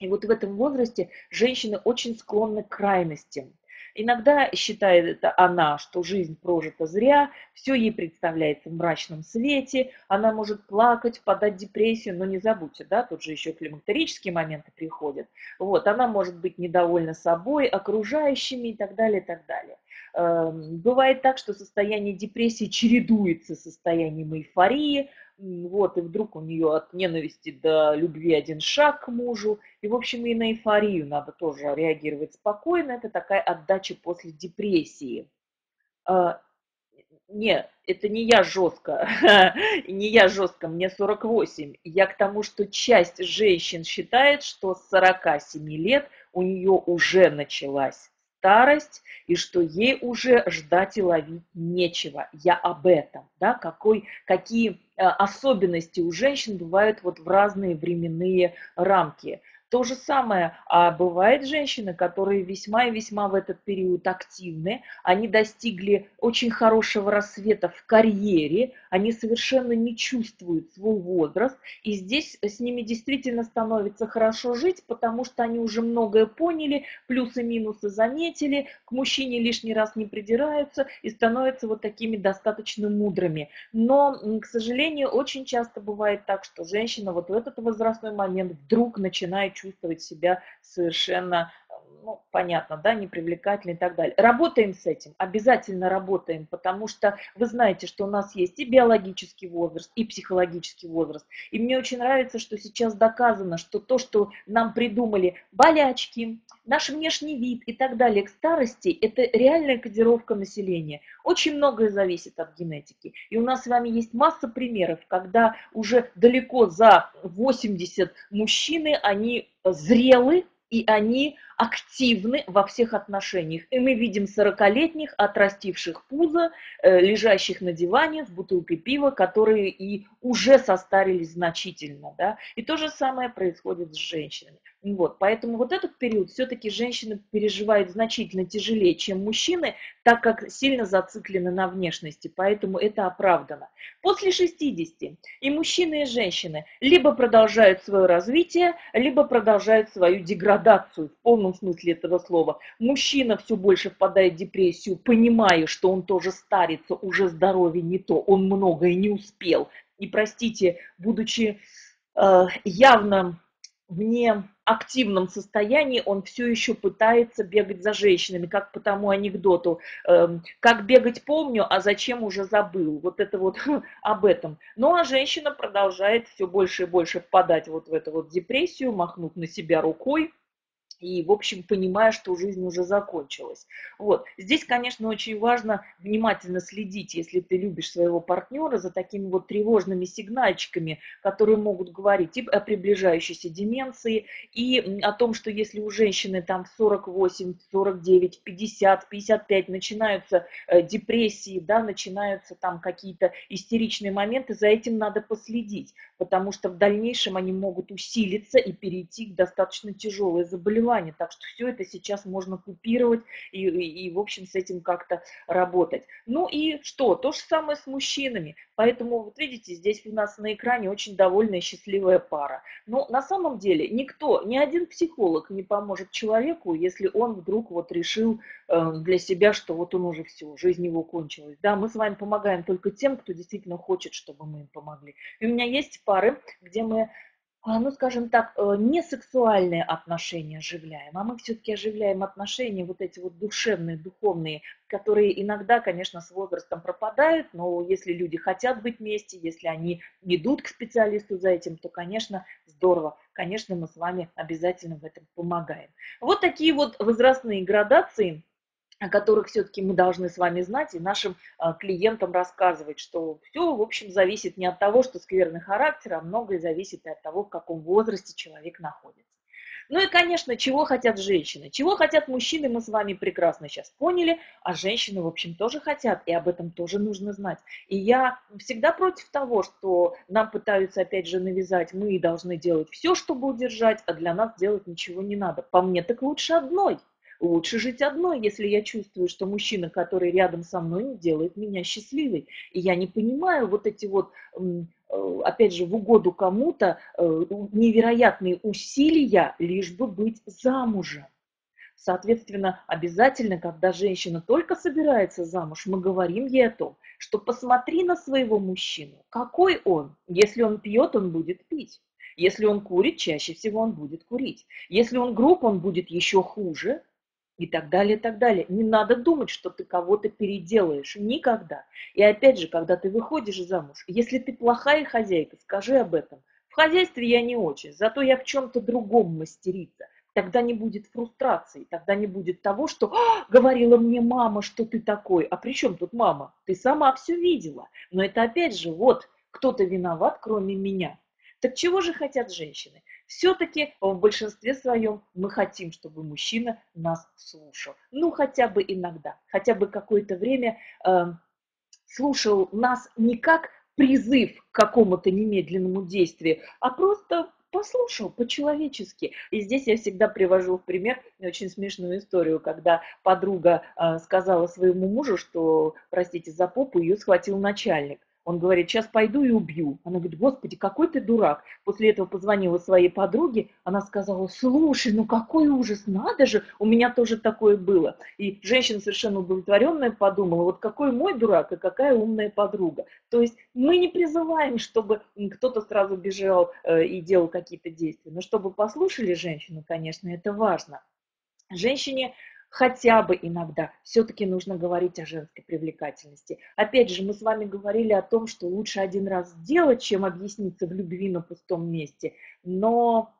И вот в этом возрасте женщины очень склонны к крайностям. Иногда считает она, что жизнь прожита зря, все ей представляется в мрачном свете, она может плакать, подать депрессию, но не забудьте, да, тут же еще климактерические моменты приходят. Вот, она может быть недовольна собой, окружающими и так далее, и так далее. Эм, бывает так, что состояние депрессии чередуется с состоянием эйфории, вот, и вдруг у нее от ненависти до любви один шаг к мужу, и, в общем, и на эйфорию надо тоже реагировать спокойно, это такая отдача после депрессии. А, не, это не я жестко, не я жестко, мне 48. Я к тому, что часть женщин считает, что с 47 лет у нее уже началась старость, и что ей уже ждать и ловить нечего. Я об этом, да, какой, какие э, особенности у женщин бывают вот в разные временные рамки. То же самое, а бывают женщины, которые весьма и весьма в этот период активны, они достигли очень хорошего рассвета в карьере, они совершенно не чувствуют свой возраст, и здесь с ними действительно становится хорошо жить, потому что они уже многое поняли, плюсы-минусы заметили, к мужчине лишний раз не придираются и становятся вот такими достаточно мудрыми. Но, к сожалению, очень часто бывает так, что женщина вот в этот возрастной момент вдруг начинает чувствовать себя совершенно ну, понятно, да, непривлекательный и так далее. Работаем с этим, обязательно работаем, потому что вы знаете, что у нас есть и биологический возраст, и психологический возраст. И мне очень нравится, что сейчас доказано, что то, что нам придумали болячки, наш внешний вид и так далее к старости, это реальная кодировка населения. Очень многое зависит от генетики. И у нас с вами есть масса примеров, когда уже далеко за 80 мужчины, они зрелы, и они активны во всех отношениях. И мы видим 40-летних, отрастивших пузо, э, лежащих на диване с бутылкой пива, которые и уже состарились значительно. Да? И то же самое происходит с женщинами. Вот, поэтому вот этот период все-таки женщины переживают значительно тяжелее, чем мужчины, так как сильно зациклены на внешности, поэтому это оправдано. После 60 и мужчины, и женщины либо продолжают свое развитие, либо продолжают свою деградацию в полном смысле этого слова. Мужчина все больше впадает в депрессию, понимая, что он тоже старится, уже здоровье не то, он многое не успел. И простите, будучи э, явно вне активном состоянии он все еще пытается бегать за женщинами, как по тому анекдоту, э, как бегать помню, а зачем уже забыл, вот это вот об этом. Ну а женщина продолжает все больше и больше впадать вот в эту вот депрессию, махнуть на себя рукой, и, в общем, понимая, что жизнь уже закончилась. Вот. Здесь, конечно, очень важно внимательно следить, если ты любишь своего партнера, за такими вот тревожными сигнальчиками, которые могут говорить и о приближающейся деменции, и о том, что если у женщины там в 48, 49, 50, 55 начинаются э, депрессии, да, начинаются там какие-то истеричные моменты, за этим надо последить, потому что в дальнейшем они могут усилиться и перейти к достаточно тяжелой заболевания заболевания. Так что все это сейчас можно купировать и, и, и в общем, с этим как-то работать. Ну и что? То же самое с мужчинами. Поэтому, вот видите, здесь у нас на экране очень довольная счастливая пара. Но на самом деле никто, ни один психолог не поможет человеку, если он вдруг вот решил э, для себя, что вот он уже все, жизнь его кончилась. Да, мы с вами помогаем только тем, кто действительно хочет, чтобы мы им помогли. И у меня есть пары, где мы ну, скажем так, э, не сексуальные отношения оживляем, а мы все-таки оживляем отношения вот эти вот душевные, духовные, которые иногда, конечно, с возрастом пропадают, но если люди хотят быть вместе, если они идут к специалисту за этим, то, конечно, здорово. Конечно, мы с вами обязательно в этом помогаем. Вот такие вот возрастные градации – о которых все-таки мы должны с вами знать и нашим а, клиентам рассказывать, что все, в общем, зависит не от того, что скверный характер, а многое зависит и от того, в каком возрасте человек находится. Ну и, конечно, чего хотят женщины? Чего хотят мужчины, мы с вами прекрасно сейчас поняли, а женщины, в общем, тоже хотят, и об этом тоже нужно знать. И я всегда против того, что нам пытаются, опять же, навязать, мы должны делать все, чтобы удержать, а для нас делать ничего не надо. По мне так лучше одной – Лучше жить одной, если я чувствую, что мужчина, который рядом со мной, не делает меня счастливой. И я не понимаю вот эти вот, э, опять же, в угоду кому-то э, невероятные усилия, лишь бы быть замужем. Соответственно, обязательно, когда женщина только собирается замуж, мы говорим ей о том, что посмотри на своего мужчину, какой он. Если он пьет, он будет пить. Если он курит, чаще всего он будет курить. Если он груб, он будет еще хуже и так далее, и так далее. Не надо думать, что ты кого-то переделаешь. Никогда. И опять же, когда ты выходишь замуж, если ты плохая хозяйка, скажи об этом. В хозяйстве я не очень, зато я в чем-то другом мастерица. Тогда не будет фрустрации, тогда не будет того, что «А, говорила мне мама, что ты такой. А при чем тут мама? Ты сама все видела. Но это опять же, вот кто-то виноват, кроме меня. Так чего же хотят женщины? Все-таки в большинстве своем мы хотим, чтобы мужчина нас слушал. Ну, хотя бы иногда, хотя бы какое-то время э, слушал нас не как призыв к какому-то немедленному действию, а просто послушал по-человечески. И здесь я всегда привожу в пример очень смешную историю, когда подруга э, сказала своему мужу, что, простите за попу, ее схватил начальник. Он говорит, сейчас пойду и убью. Она говорит, господи, какой ты дурак. После этого позвонила своей подруге, она сказала, слушай, ну какой ужас, надо же, у меня тоже такое было. И женщина совершенно удовлетворенная подумала, вот какой мой дурак и какая умная подруга. То есть мы не призываем, чтобы кто-то сразу бежал э, и делал какие-то действия, но чтобы послушали женщину, конечно, это важно. Женщине хотя бы иногда все-таки нужно говорить о женской привлекательности. Опять же, мы с вами говорили о том, что лучше один раз сделать, чем объясниться в любви на пустом месте. Но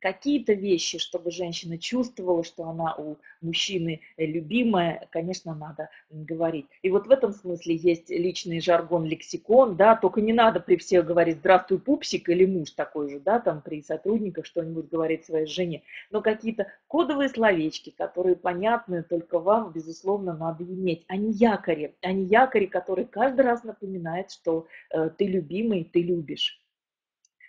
какие-то вещи, чтобы женщина чувствовала, что она у мужчины любимая, конечно, надо говорить. И вот в этом смысле есть личный жаргон, лексикон, да, только не надо при всех говорить «здравствуй, пупсик» или муж такой же, да, там при сотрудниках что-нибудь говорить своей жене. Но какие-то кодовые словечки, которые понятны только вам, безусловно, надо иметь. Они якори, они якори, которые каждый раз напоминают, что э, ты любимый, ты любишь.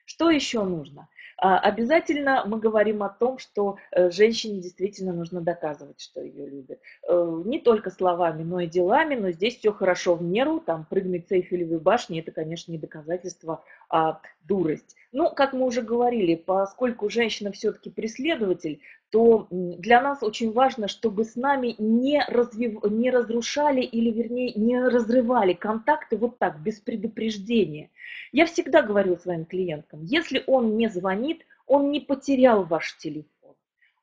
Что еще нужно? А, обязательно мы говорим о том, что э, женщине действительно нужно доказывать, что ее любят. Э, не только словами, но и делами, но здесь все хорошо в меру, там прыгнуть с Эйфелевой башни, это, конечно, не доказательство, а дурость. Ну, как мы уже говорили, поскольку женщина все-таки преследователь, то для нас очень важно, чтобы с нами не, развив... не разрушали или, вернее, не разрывали контакты вот так, без предупреждения. Я всегда говорю своим клиенткам, если он не звонит, он не потерял ваш телефон.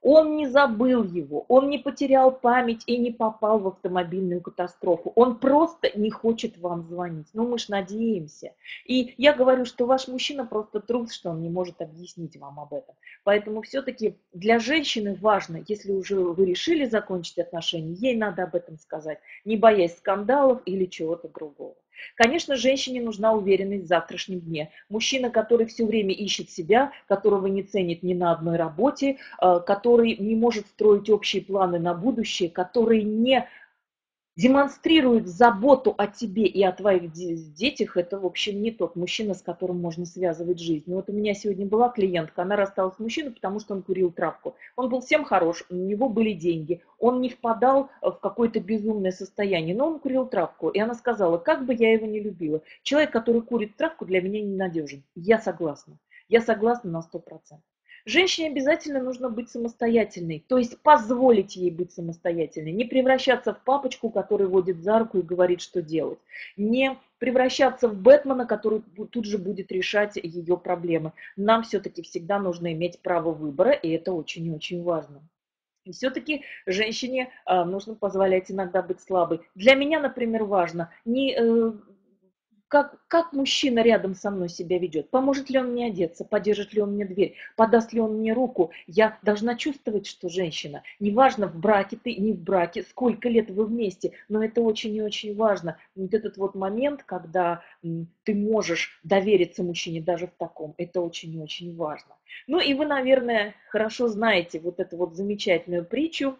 Он не забыл его, он не потерял память и не попал в автомобильную катастрофу. Он просто не хочет вам звонить. Ну, мы ж надеемся. И я говорю, что ваш мужчина просто трус, что он не может объяснить вам об этом. Поэтому все-таки для женщины важно, если уже вы решили закончить отношения, ей надо об этом сказать, не боясь скандалов или чего-то другого. Конечно, женщине нужна уверенность в завтрашнем дне. Мужчина, который все время ищет себя, которого не ценит ни на одной работе, э, который не может строить общие планы на будущее, который не демонстрирует заботу о тебе и о твоих детях, это, в общем, не тот мужчина, с которым можно связывать жизнь. Вот у меня сегодня была клиентка, она рассталась с мужчиной, потому что он курил травку. Он был всем хорош, у него были деньги, он не впадал в какое-то безумное состояние, но он курил травку. И она сказала, как бы я его не любила, человек, который курит травку, для меня ненадежен. Я согласна. Я согласна на сто процентов. Женщине обязательно нужно быть самостоятельной, то есть позволить ей быть самостоятельной, не превращаться в папочку, который водит за руку и говорит, что делать, не превращаться в Бэтмена, который тут же будет решать ее проблемы. Нам все-таки всегда нужно иметь право выбора, и это очень и очень важно. И все-таки женщине э, нужно позволять иногда быть слабой. Для меня, например, важно не э, как, как мужчина рядом со мной себя ведет, поможет ли он мне одеться, поддержит ли он мне дверь, подаст ли он мне руку. Я должна чувствовать, что женщина, неважно, в браке ты, не в браке, сколько лет вы вместе, но это очень и очень важно. Вот этот вот момент, когда ты можешь довериться мужчине даже в таком, это очень и очень важно. Ну и вы, наверное, хорошо знаете вот эту вот замечательную притчу,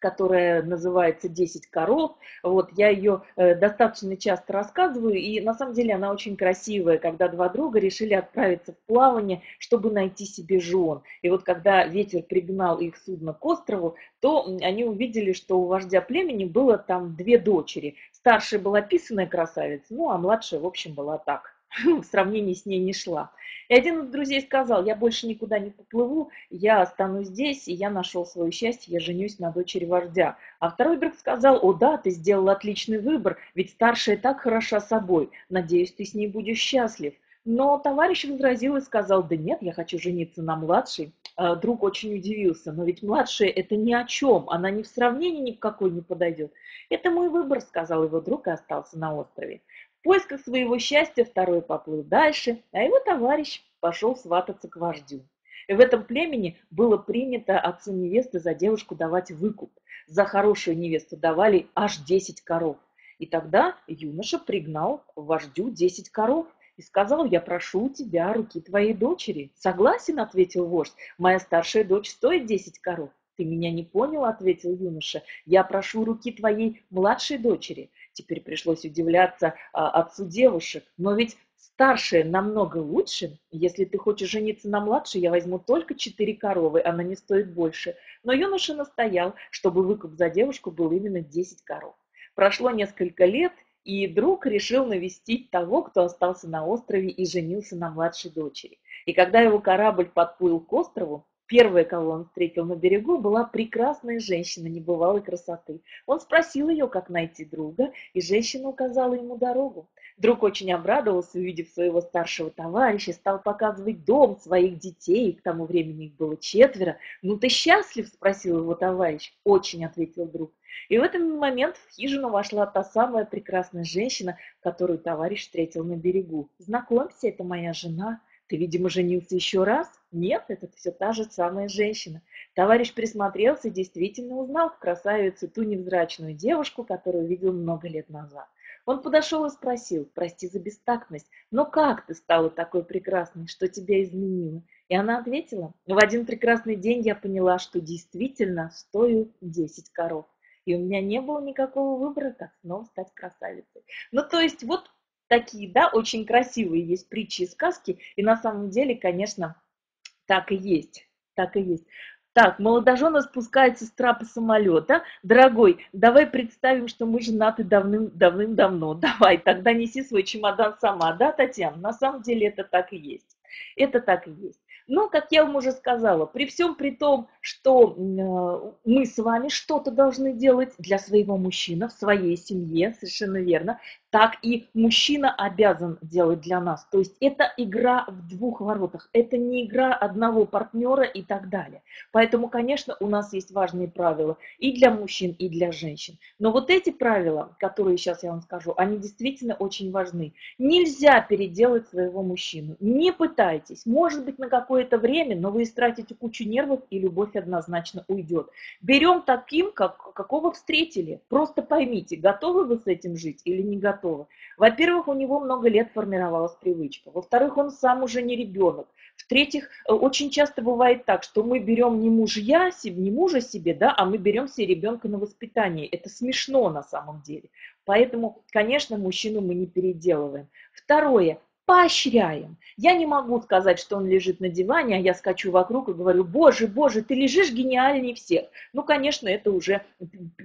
которая называется «10 коров». Вот, я ее э, достаточно часто рассказываю, и на самом деле она очень красивая, когда два друга решили отправиться в плавание, чтобы найти себе жен. И вот когда ветер пригнал их судно к острову, то они увидели, что у вождя племени было там две дочери. Старшая была писаная красавица, ну а младшая, в общем, была так, в сравнении с ней не шла. И один из друзей сказал, я больше никуда не поплыву, я останусь здесь, и я нашел свое счастье, я женюсь на дочери вождя. А второй друг сказал, о да, ты сделал отличный выбор, ведь старшая так хороша собой, надеюсь, ты с ней будешь счастлив. Но товарищ возразил и сказал, да нет, я хочу жениться на младшей. А друг очень удивился, но ведь младшая это ни о чем, она ни в сравнении ни в какой не подойдет. Это мой выбор, сказал его друг и остался на острове. В поисках своего счастья второй поплыл дальше, а его товарищ пошел свататься к вождю. И в этом племени было принято отцу невесты за девушку давать выкуп. За хорошую невесту давали аж 10 коров. И тогда юноша пригнал вождю 10 коров и сказал, я прошу у тебя руки твоей дочери. Согласен, ответил вождь, моя старшая дочь стоит 10 коров. Ты меня не понял, ответил юноша, я прошу руки твоей младшей дочери. Теперь пришлось удивляться а, отцу девушек. Но ведь Старшая намного лучше. Если ты хочешь жениться на младшей, я возьму только четыре коровы, она не стоит больше. Но юноша настоял, чтобы выкуп за девушку был именно 10 коров. Прошло несколько лет, и друг решил навестить того, кто остался на острове и женился на младшей дочери. И когда его корабль подплыл к острову, Первая, кого он встретил на берегу, была прекрасная женщина небывалой красоты. Он спросил ее, как найти друга, и женщина указала ему дорогу. Друг очень обрадовался, увидев своего старшего товарища, стал показывать дом своих детей, к тому времени их было четверо. «Ну ты счастлив?» – спросил его товарищ. «Очень», – ответил друг. И в этот момент в хижину вошла та самая прекрасная женщина, которую товарищ встретил на берегу. «Знакомься, это моя жена». Ты, видимо, женился еще раз? Нет, это все та же самая женщина. Товарищ присмотрелся и действительно узнал красавицу ту невзрачную девушку, которую видел много лет назад. Он подошел и спросил, прости за бестактность, но как ты стала такой прекрасной, что тебя изменило? И она ответила, в один прекрасный день я поняла, что действительно стою 10 коров. И у меня не было никакого выбора, как снова стать красавицей. Ну, то есть, вот такие, да, очень красивые есть притчи и сказки, и на самом деле, конечно, так и есть, так и есть. Так, молодожены спускается с трапа самолета. Дорогой, давай представим, что мы женаты давным, давным-давно. Давай, тогда неси свой чемодан сама, да, Татьяна? На самом деле это так и есть. Это так и есть. Но, как я вам уже сказала, при всем при том, что э, мы с вами что-то должны делать для своего мужчины в своей семье, совершенно верно, так и мужчина обязан делать для нас. То есть это игра в двух воротах, это не игра одного партнера и так далее. Поэтому, конечно, у нас есть важные правила и для мужчин, и для женщин. Но вот эти правила, которые сейчас я вам скажу, они действительно очень важны. Нельзя переделать своего мужчину. Не пытайтесь. Может быть, на какое-то время, но вы истратите кучу нервов, и любовь однозначно уйдет. Берем таким, как, какого встретили. Просто поймите, готовы вы с этим жить или не готовы готовы. Во-первых, у него много лет формировалась привычка. Во-вторых, он сам уже не ребенок. В-третьих, э, очень часто бывает так, что мы берем не мужья, не мужа себе, да, а мы берем себе ребенка на воспитание. Это смешно на самом деле. Поэтому, конечно, мужчину мы не переделываем. Второе, поощряем. Я не могу сказать, что он лежит на диване, а я скачу вокруг и говорю, боже, боже, ты лежишь гениальнее всех. Ну, конечно, это уже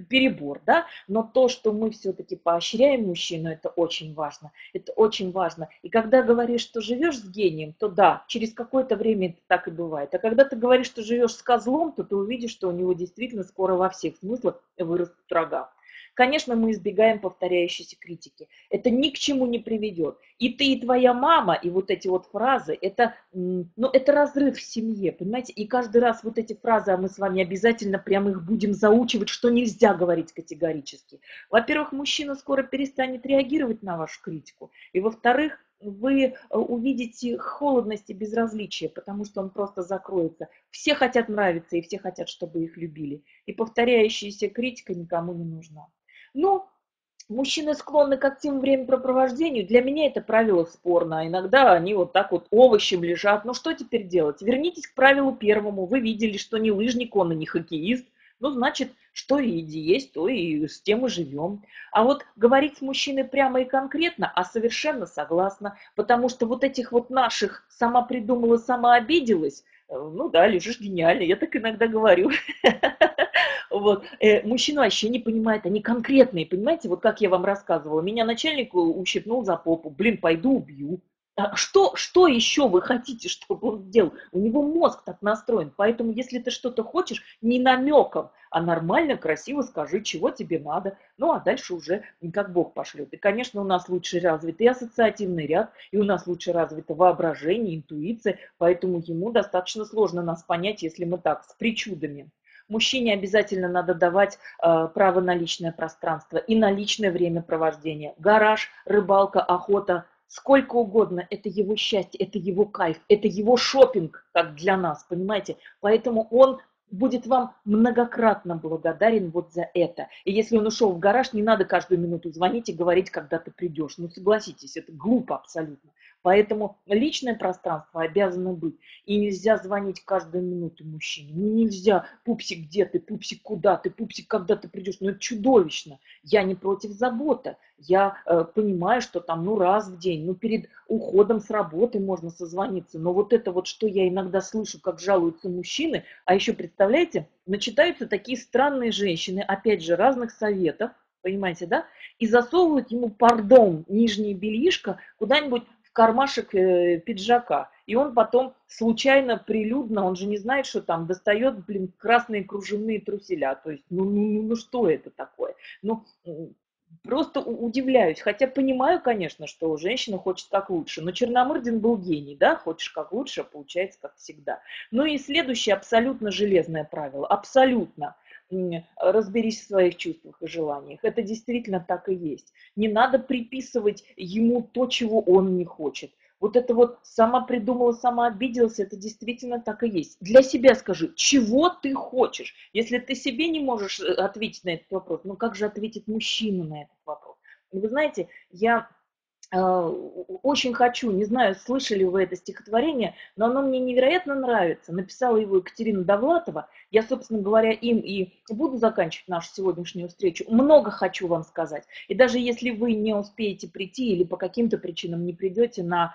перебор, да, но то, что мы все-таки поощряем мужчину, это очень важно, это очень важно. И когда говоришь, что живешь с гением, то да, через какое-то время это так и бывает. А когда ты говоришь, что живешь с козлом, то ты увидишь, что у него действительно скоро во всех смыслах вырастут рога. Конечно, мы избегаем повторяющейся критики. Это ни к чему не приведет. И ты, и твоя мама, и вот эти вот фразы, это, ну, это разрыв в семье, понимаете? И каждый раз вот эти фразы, а мы с вами обязательно прямо их будем заучивать, что нельзя говорить категорически. Во-первых, мужчина скоро перестанет реагировать на вашу критику. И во-вторых, вы э, увидите холодность и безразличие, потому что он просто закроется. Все хотят нравиться, и все хотят, чтобы их любили. И повторяющаяся критика никому не нужна. Ну, мужчины склонны к активному времяпрепровождению. Для меня это правило спорно. Иногда они вот так вот овощем лежат. Ну что теперь делать? Вернитесь к правилу первому. Вы видели, что не лыжник он, и не хоккеист. Ну, значит, что и есть, то и с тем и живем. А вот говорить с мужчиной прямо и конкретно, а совершенно согласна, потому что вот этих вот наших сама придумала, сама обиделась, э, ну да, лежишь гениально, я так иногда говорю. Вот. Э, мужчина вообще не понимает, они конкретные, понимаете, вот как я вам рассказывала. Меня начальник ущипнул за попу, блин, пойду убью. А что, что еще вы хотите, чтобы он сделал? У него мозг так настроен. Поэтому, если ты что-то хочешь, не намеком, а нормально, красиво скажи, чего тебе надо. Ну, а дальше уже как Бог пошлет. И, конечно, у нас лучше развит и ассоциативный ряд, и у нас лучше развито воображение, интуиция. Поэтому ему достаточно сложно нас понять, если мы так, с причудами. Мужчине обязательно надо давать э, право на личное пространство и на личное времяпровождение. Гараж, рыбалка, охота, сколько угодно, это его счастье, это его кайф, это его шопинг, как для нас, понимаете? Поэтому он будет вам многократно благодарен вот за это. И если он ушел в гараж, не надо каждую минуту звонить и говорить, когда ты придешь. Ну, согласитесь, это глупо абсолютно. Поэтому личное пространство обязано быть. И нельзя звонить каждую минуту мужчине. Нельзя, пупсик, где ты, пупсик, куда ты, пупсик, когда ты придешь. Ну это чудовищно. Я не против заботы. Я э, понимаю, что там ну раз в день, ну перед уходом с работы можно созвониться. Но вот это вот, что я иногда слышу, как жалуются мужчины, а еще, представляете, начитаются такие странные женщины, опять же, разных советов, понимаете, да, и засовывают ему, пардон, нижнее бельишко куда-нибудь кармашек э, пиджака. И он потом случайно, прилюдно, он же не знает, что там, достает, блин, красные кружевные труселя. То есть, ну, ну, ну, ну что это такое? Ну, просто удивляюсь. Хотя понимаю, конечно, что женщина хочет как лучше. Но Черномырдин был гений, да, хочешь как лучше, получается как всегда. Ну и следующее абсолютно железное правило. Абсолютно разберись в своих чувствах и желаниях. Это действительно так и есть. Не надо приписывать ему то, чего он не хочет. Вот это вот сама придумала, сама обиделась, это действительно так и есть. Для себя скажи, чего ты хочешь? Если ты себе не можешь э, ответить на этот вопрос, ну как же ответит мужчина на этот вопрос? Вы знаете, я очень хочу, не знаю, слышали вы это стихотворение, но оно мне невероятно нравится. Написала его Екатерина Довлатова. Я, собственно говоря, им и буду заканчивать нашу сегодняшнюю встречу. Много хочу вам сказать. И даже если вы не успеете прийти или по каким-то причинам не придете на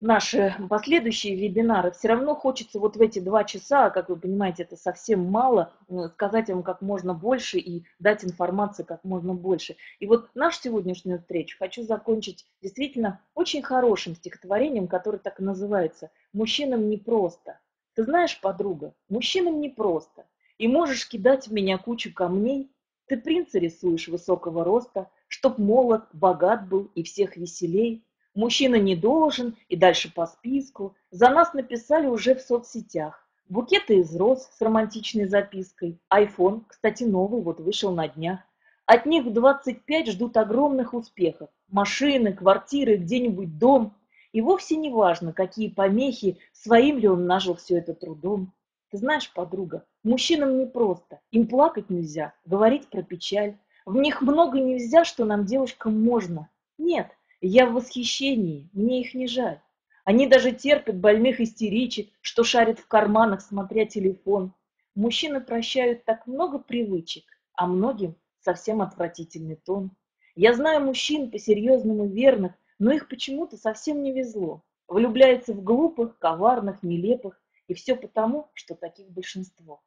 наши последующие вебинары, все равно хочется вот в эти два часа, как вы понимаете, это совсем мало, э, сказать вам как можно больше и дать информации как можно больше. И вот нашу сегодняшнюю встречу хочу закончить действительно очень хорошим стихотворением, которое так и называется «Мужчинам непросто». Ты знаешь, подруга, мужчинам непросто, и можешь кидать в меня кучу камней, ты принца рисуешь высокого роста, чтоб молод, богат был и всех веселей, Мужчина не должен, и дальше по списку. За нас написали уже в соцсетях. Букеты из роз с романтичной запиской. Айфон, кстати, новый, вот вышел на днях. От них в 25 ждут огромных успехов. Машины, квартиры, где-нибудь дом. И вовсе не важно, какие помехи, своим ли он нажил все это трудом. Ты знаешь, подруга, мужчинам непросто. Им плакать нельзя, говорить про печаль. В них много нельзя, что нам, девушкам, можно. Нет, я в восхищении, мне их не жаль. Они даже терпят больных истеричек, что шарят в карманах, смотря телефон. Мужчины прощают так много привычек, а многим совсем отвратительный тон. Я знаю мужчин по-серьезному верных, но их почему-то совсем не везло. Влюбляются в глупых, коварных, нелепых, и все потому, что таких большинство.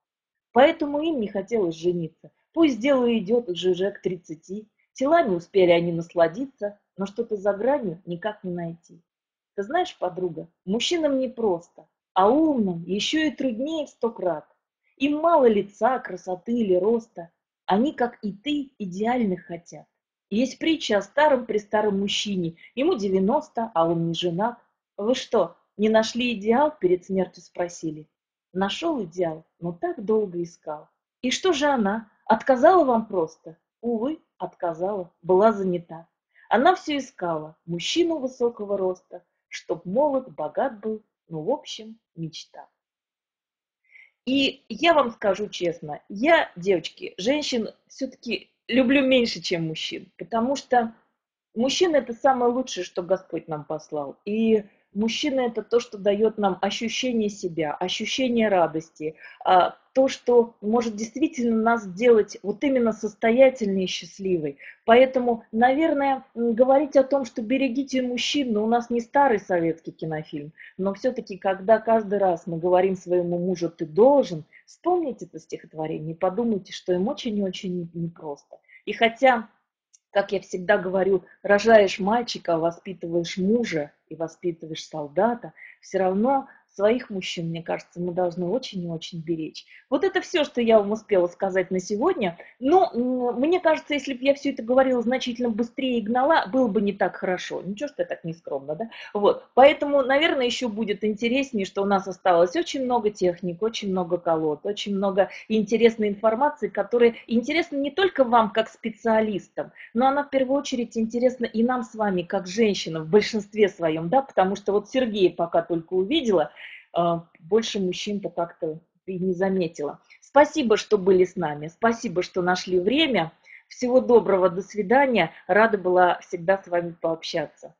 Поэтому им не хотелось жениться. Пусть дело идет уже к тридцати. Телами успели они насладиться, но что-то за гранью никак не найти. Ты знаешь, подруга, мужчинам непросто, а умным еще и труднее в сто крат. Им мало лица, красоты или роста. Они, как и ты, идеальных хотят. Есть притча о старом-престаром мужчине. Ему 90, а он не женат. Вы что, не нашли идеал? Перед смертью спросили. Нашел идеал, но так долго искал. И что же она? Отказала вам просто? Увы, отказала, была занята. Она все искала, мужчину высокого роста, чтоб молод, богат был, ну, в общем, мечта. И я вам скажу честно, я, девочки, женщин все-таки люблю меньше, чем мужчин, потому что мужчина – это самое лучшее, что Господь нам послал. И Мужчина – это то, что дает нам ощущение себя, ощущение радости, а, то, что может действительно нас сделать вот именно состоятельной и счастливой. Поэтому, наверное, говорить о том, что берегите мужчин, но у нас не старый советский кинофильм, но все-таки, когда каждый раз мы говорим своему мужу «ты должен», вспомните это стихотворение и подумайте, что им очень и очень непросто. И хотя как я всегда говорю, рожаешь мальчика, воспитываешь мужа и воспитываешь солдата, все равно своих мужчин, мне кажется, мы должны очень и очень беречь. Вот это все, что я вам успела сказать на сегодня. Но мне кажется, если бы я все это говорила значительно быстрее и гнала, было бы не так хорошо. Ничего, что я так не скромно, да? Вот. Поэтому, наверное, еще будет интереснее, что у нас осталось очень много техник, очень много колод, очень много интересной информации, которая интересна не только вам, как специалистам, но она в первую очередь интересна и нам с вами, как женщинам, в большинстве своем, да, потому что вот Сергея пока только увидела, а, больше мужчин-то как-то и не заметила. Спасибо, что были с нами, спасибо, что нашли время. Всего доброго, до свидания. Рада была всегда с вами пообщаться.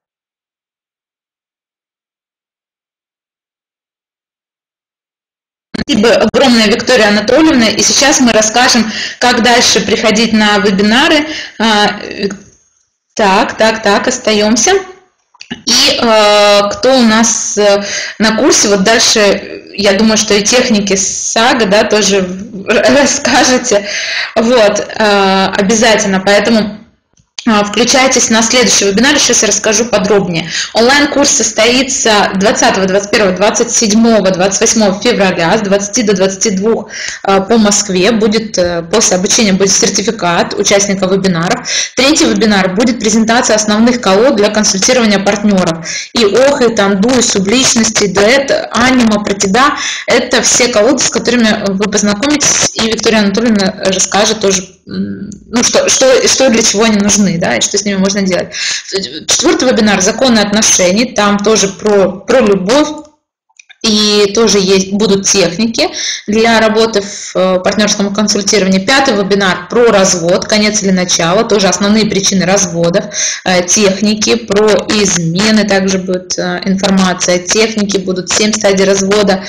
Спасибо огромное, Виктория Анатольевна. И сейчас мы расскажем, как дальше приходить на вебинары. А, так, так, так, остаемся. И э, кто у нас э, на курсе, вот дальше, я думаю, что и техники САГА, да, тоже расскажете. Вот, э, обязательно. Поэтому включайтесь на следующий вебинар, сейчас я расскажу подробнее. Онлайн-курс состоится 20, 21, 27, 28 февраля с 20 до 22 а, по Москве. Будет, э, после обучения будет сертификат участника вебинаров. Третий вебинар будет презентация основных колод для консультирования партнеров. И ох, и танду, и субличности, дуэт, анима, протида. Это все колоды, с которыми вы познакомитесь, и Виктория Анатольевна расскажет тоже ну, что, что, что для чего они нужны, да, и что с ними можно делать. Четвертый вебинар «Законы отношений», там тоже про, про любовь, и тоже есть, будут техники для работы в э, партнерском консультировании. Пятый вебинар про развод, конец или начало, тоже основные причины разводов, э, техники про измены, также будет э, информация, техники будут 7 стадий развода,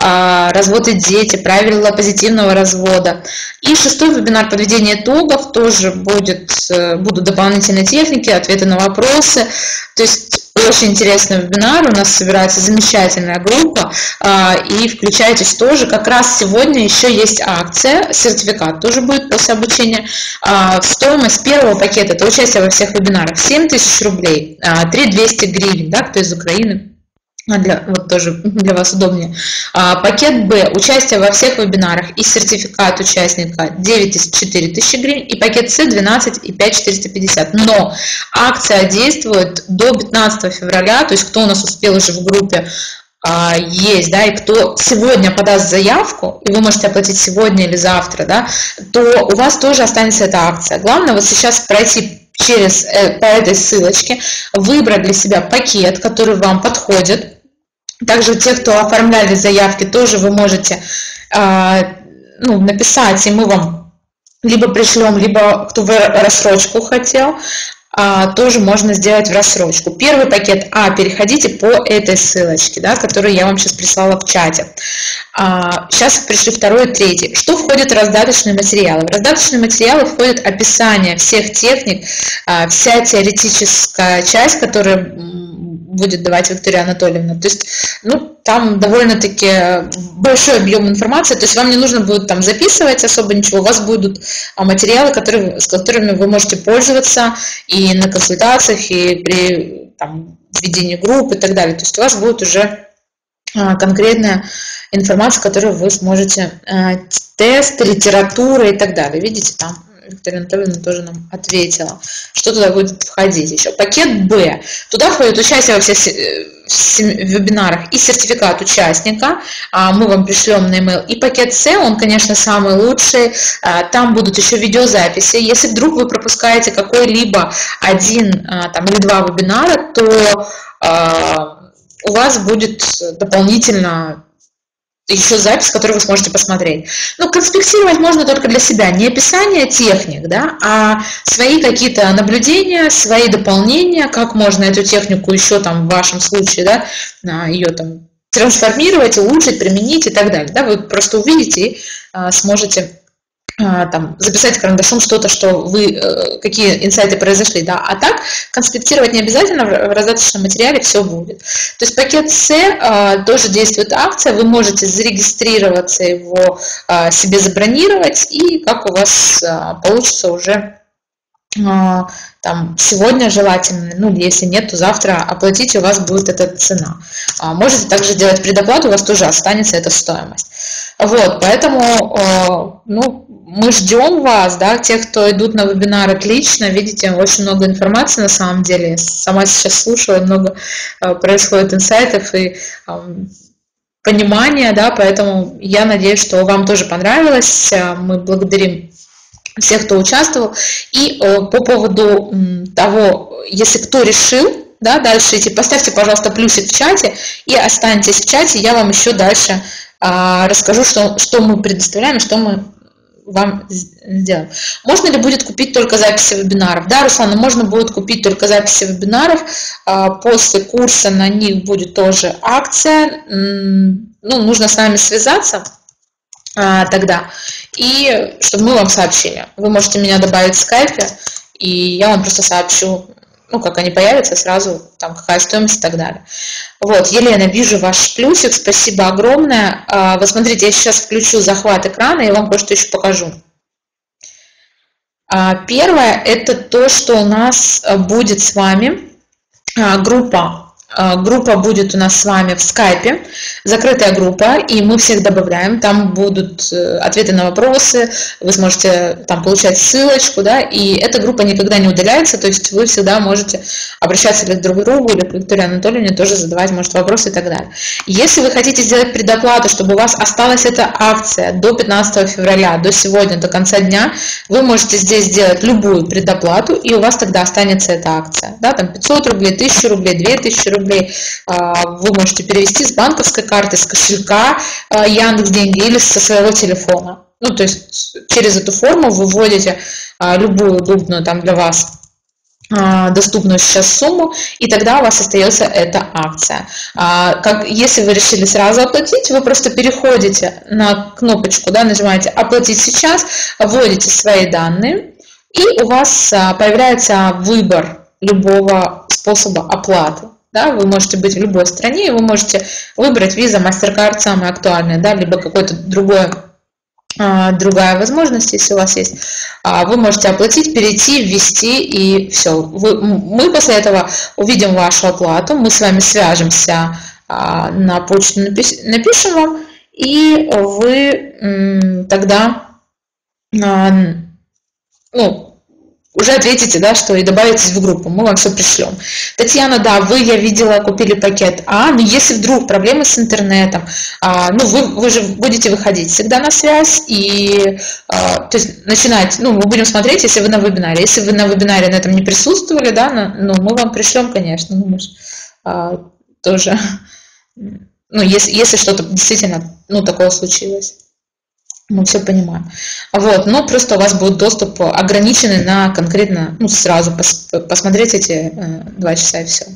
а, развод и дети, правила позитивного развода. И шестой вебинар подведение итогов, тоже будет, будут дополнительные техники, ответы на вопросы, то есть очень интересный вебинар, у нас собирается замечательная группа, а, и включайтесь тоже. Как раз сегодня еще есть акция, сертификат тоже будет после обучения. А, стоимость первого пакета, это участие во всех вебинарах, 7 тысяч рублей, 3 а, 200 гривен, да, кто из Украины для, вот тоже для вас удобнее. А, пакет Б, участие во всех вебинарах и сертификат участника 9 из 4 тысячи гривен, и пакет С 12 и 5 450. Но акция действует до 15 февраля, то есть кто у нас успел уже в группе а, есть, да, и кто сегодня подаст заявку, и вы можете оплатить сегодня или завтра, да, то у вас тоже останется эта акция. Главное вот сейчас пройти через э, по этой ссылочке, выбрать для себя пакет, который вам подходит, также те, кто оформляли заявки, тоже вы можете э, ну, написать, и мы вам либо пришлем, либо кто в рассрочку хотел, а, тоже можно сделать в рассрочку. Первый пакет А, переходите по этой ссылочке, да, которую я вам сейчас прислала в чате. А, сейчас пришли второй и третий. Что входит в раздаточные материалы? В раздаточные материалы входит описание всех техник, а, вся теоретическая часть, которая будет давать Виктория Анатольевна. То есть, ну, там довольно-таки большой объем информации, то есть вам не нужно будет там записывать особо ничего, у вас будут а, материалы, которые, с которыми вы можете пользоваться и на консультациях, и при там, ведении групп и так далее. То есть у вас будет уже а, конкретная информация, которую вы сможете, а, тест, литература и так далее. Видите, там Виктория Анатольевна тоже нам ответила, что туда будет входить еще. Пакет Б. Туда входит участие во всех э, вебинарах и сертификат участника, а, мы вам пришлем на email, и пакет С, он, конечно, самый лучший, а, там будут еще видеозаписи, если вдруг вы пропускаете какой-либо один а, там, или два вебинара, то у вас будет дополнительно еще запись, которую вы сможете посмотреть. Ну, конспектировать можно только для себя, не описание техник, да, а свои какие-то наблюдения, свои дополнения, как можно эту технику еще там в вашем случае, да, а, ее там трансформировать, улучшить, применить и так далее. Да, вы просто увидите и а, сможете там, записать карандашом что-то, что вы, э, какие инсайты произошли, да, а так конспектировать не обязательно, в раздаточном материале все будет. То есть пакет С а, тоже действует акция, вы можете зарегистрироваться, его а, себе забронировать, и как у вас получится уже там сегодня желательно, ну если нет, то завтра оплатить, у вас будет эта цена. Можете также делать предоплату, у вас тоже останется эта стоимость. Вот, поэтому, ну, мы ждем вас, да, тех, кто идут на вебинар, отлично, видите, очень много информации на самом деле, сама сейчас слушаю, много э, происходит инсайтов и понимания, да, поэтому я надеюсь, что вам тоже понравилось, мы благодарим всех, кто участвовал, и э, по поводу того, если кто решил, да, дальше идти, поставьте, пожалуйста, плюсик в чате и останьтесь в чате, я вам еще дальше расскажу, что, что мы предоставляем, что мы вам сделаем. Можно ли будет купить только записи вебинаров? Да, Руслана, можно будет купить только записи вебинаров. А, после курса на них будет тоже акция. Ну, нужно с нами связаться. а, тогда. И чтобы мы вам сообщили. Вы можете меня добавить в скайпе, и я вам просто сообщу, ну, как они появятся, сразу там какая стоимость и так далее. Вот, Елена, вижу ваш плюсик, спасибо огромное. А, вы смотрите, я сейчас включу захват экрана и вам кое-что еще покажу. А, первое – это то, что у нас будет с вами группа а, группа будет у нас с вами в скайпе, закрытая группа, и мы всех добавляем. Там будут э, ответы на вопросы, вы сможете там получать ссылочку, да, и эта группа никогда не удаляется, то есть вы всегда можете обращаться или друг к другу, или к Виктории Анатольевне тоже задавать, может, вопросы и так далее. Если вы хотите сделать предоплату, чтобы у вас осталась эта акция до 15 февраля, до сегодня, до конца дня, вы можете здесь сделать любую предоплату, и у вас тогда останется эта акция, да, там 500 рублей, 1000 рублей, 2000 рублей, рублей а, вы можете перевести с банковской карты, с кошелька а, Яндекс деньги или со своего телефона. Ну, то есть через эту форму вы вводите а, любую удобную там для вас доступную сейчас сумму, и тогда у вас остается эта акция. Как, если вы решили сразу оплатить, вы просто переходите на кнопочку, да, нажимаете «Оплатить сейчас», вводите свои данные, и у вас появляется выбор любого способа оплаты. Да, вы можете быть в любой стране, и вы можете выбрать виза, MasterCard самая актуальная, да, либо какой-то другой а, другая возможность, если у вас есть, а, вы можете оплатить, перейти, ввести и все. Вы, мы после этого увидим вашу оплату, мы с вами свяжемся а, на почту, напишем вам, и вы тогда ну, уже ответите, да, что и добавитесь в группу, мы вам все пришлем. Татьяна, да, вы, я видела, купили пакет А, но если вдруг проблемы с интернетом, а, ну, вы, вы же будете выходить всегда на связь и, а, то есть, начинать, ну, мы будем смотреть, если вы на вебинаре. Если вы на вебинаре на этом не присутствовали, да, на, ну, мы вам пришлем, конечно, ну, мы же а, тоже, ну, если, если что-то действительно, ну, такое случилось. Мы все понимаем. Вот, но просто у вас будет доступ ограниченный на конкретно, ну, сразу пос, посмотреть эти э, два часа и все.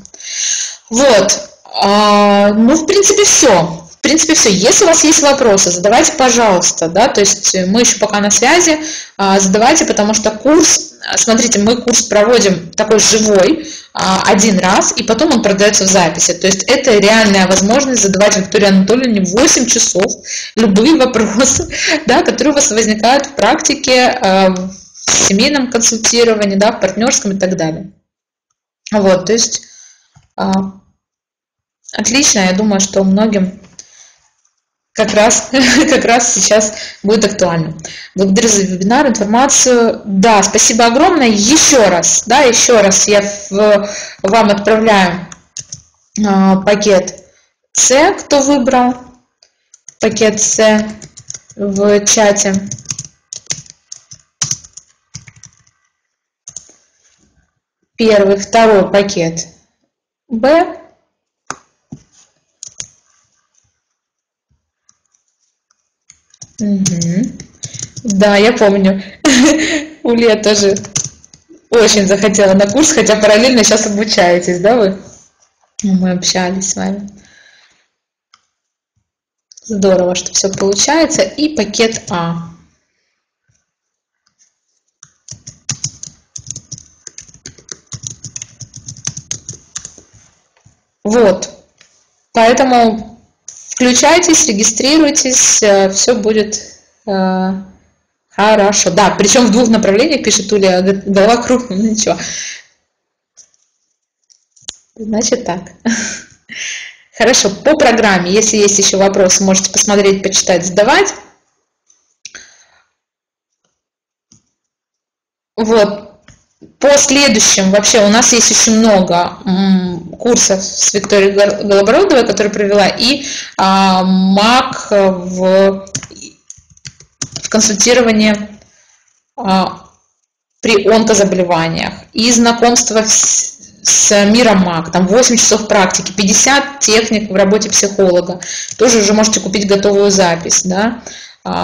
Вот, а, ну, в принципе, все. В принципе, все. Если у вас есть вопросы, задавайте, пожалуйста, да, то есть мы еще пока на связи, а, задавайте, потому что курс, смотрите, мы курс проводим такой живой, а, один раз, и потом он продается в записи. То есть это реальная возможность задавать Виктории Анатольевне 8 часов любые вопросы, да, которые у вас возникают в практике, а, в семейном консультировании, да, в партнерском и так далее. Вот, то есть отлично, я думаю, что многим как раз, как раз сейчас будет актуально. Благодарю за вебинар, информацию. Да, спасибо огромное. Еще раз, да, еще раз я в, вам отправляю а, пакет С, кто выбрал пакет С в чате. Первый, второй пакет Б Угу. Да, я помню. Улья тоже очень захотела на курс, хотя параллельно сейчас обучаетесь, да, вы? Мы общались с вами. Здорово, что все получается. И пакет А. Вот. Поэтому Включайтесь, регистрируйтесь, э, все будет э, хорошо. Да, причем в двух направлениях, пишет Уля, голова крупная, ну ничего. Значит так. Хорошо, по программе, если есть еще вопросы, можете посмотреть, почитать, задавать. Вот, по следующим, вообще у нас есть очень много курсов с Викторией Голобородовой, которую провела, и а, МАК в, в консультировании а, при онкозаболеваниях, и знакомство с, с миром МАК, там 8 часов практики, 50 техник в работе психолога, тоже уже можете купить готовую запись, да,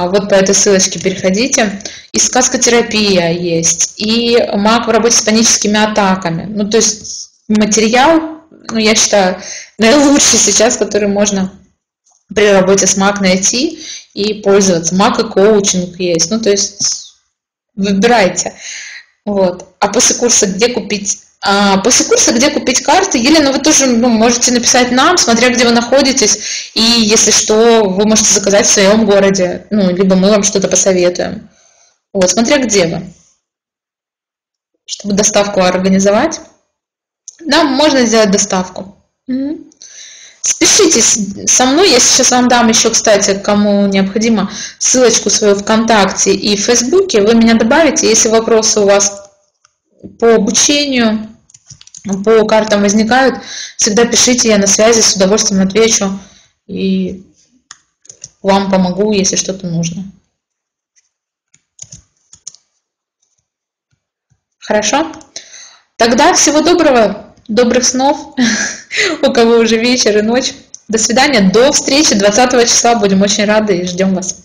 вот по этой ссылочке переходите. И сказкотерапия есть, и маг в работе с паническими атаками. Ну, то есть материал, ну, я считаю, наилучший сейчас, который можно при работе с Mac найти и пользоваться. Mac и коучинг есть. Ну, то есть выбирайте. Вот. А после курса где купить? А после курса где купить карты? Елена, вы тоже ну, можете написать нам, смотря где вы находитесь. И если что, вы можете заказать в своем городе. Ну, либо мы вам что-то посоветуем. Вот, смотря где вы. Чтобы доставку организовать. Нам можно сделать доставку. Спешитесь со мной, я сейчас вам дам еще, кстати, кому необходимо, ссылочку свою ВКонтакте и в Фейсбуке. Вы меня добавите, если вопросы у вас по обучению, по картам возникают, всегда пишите, я на связи, с удовольствием отвечу и вам помогу, если что-то нужно. Хорошо? Тогда всего доброго, добрых снов, у кого уже вечер и ночь. До свидания, до встречи 20 числа, будем очень рады и ждем вас.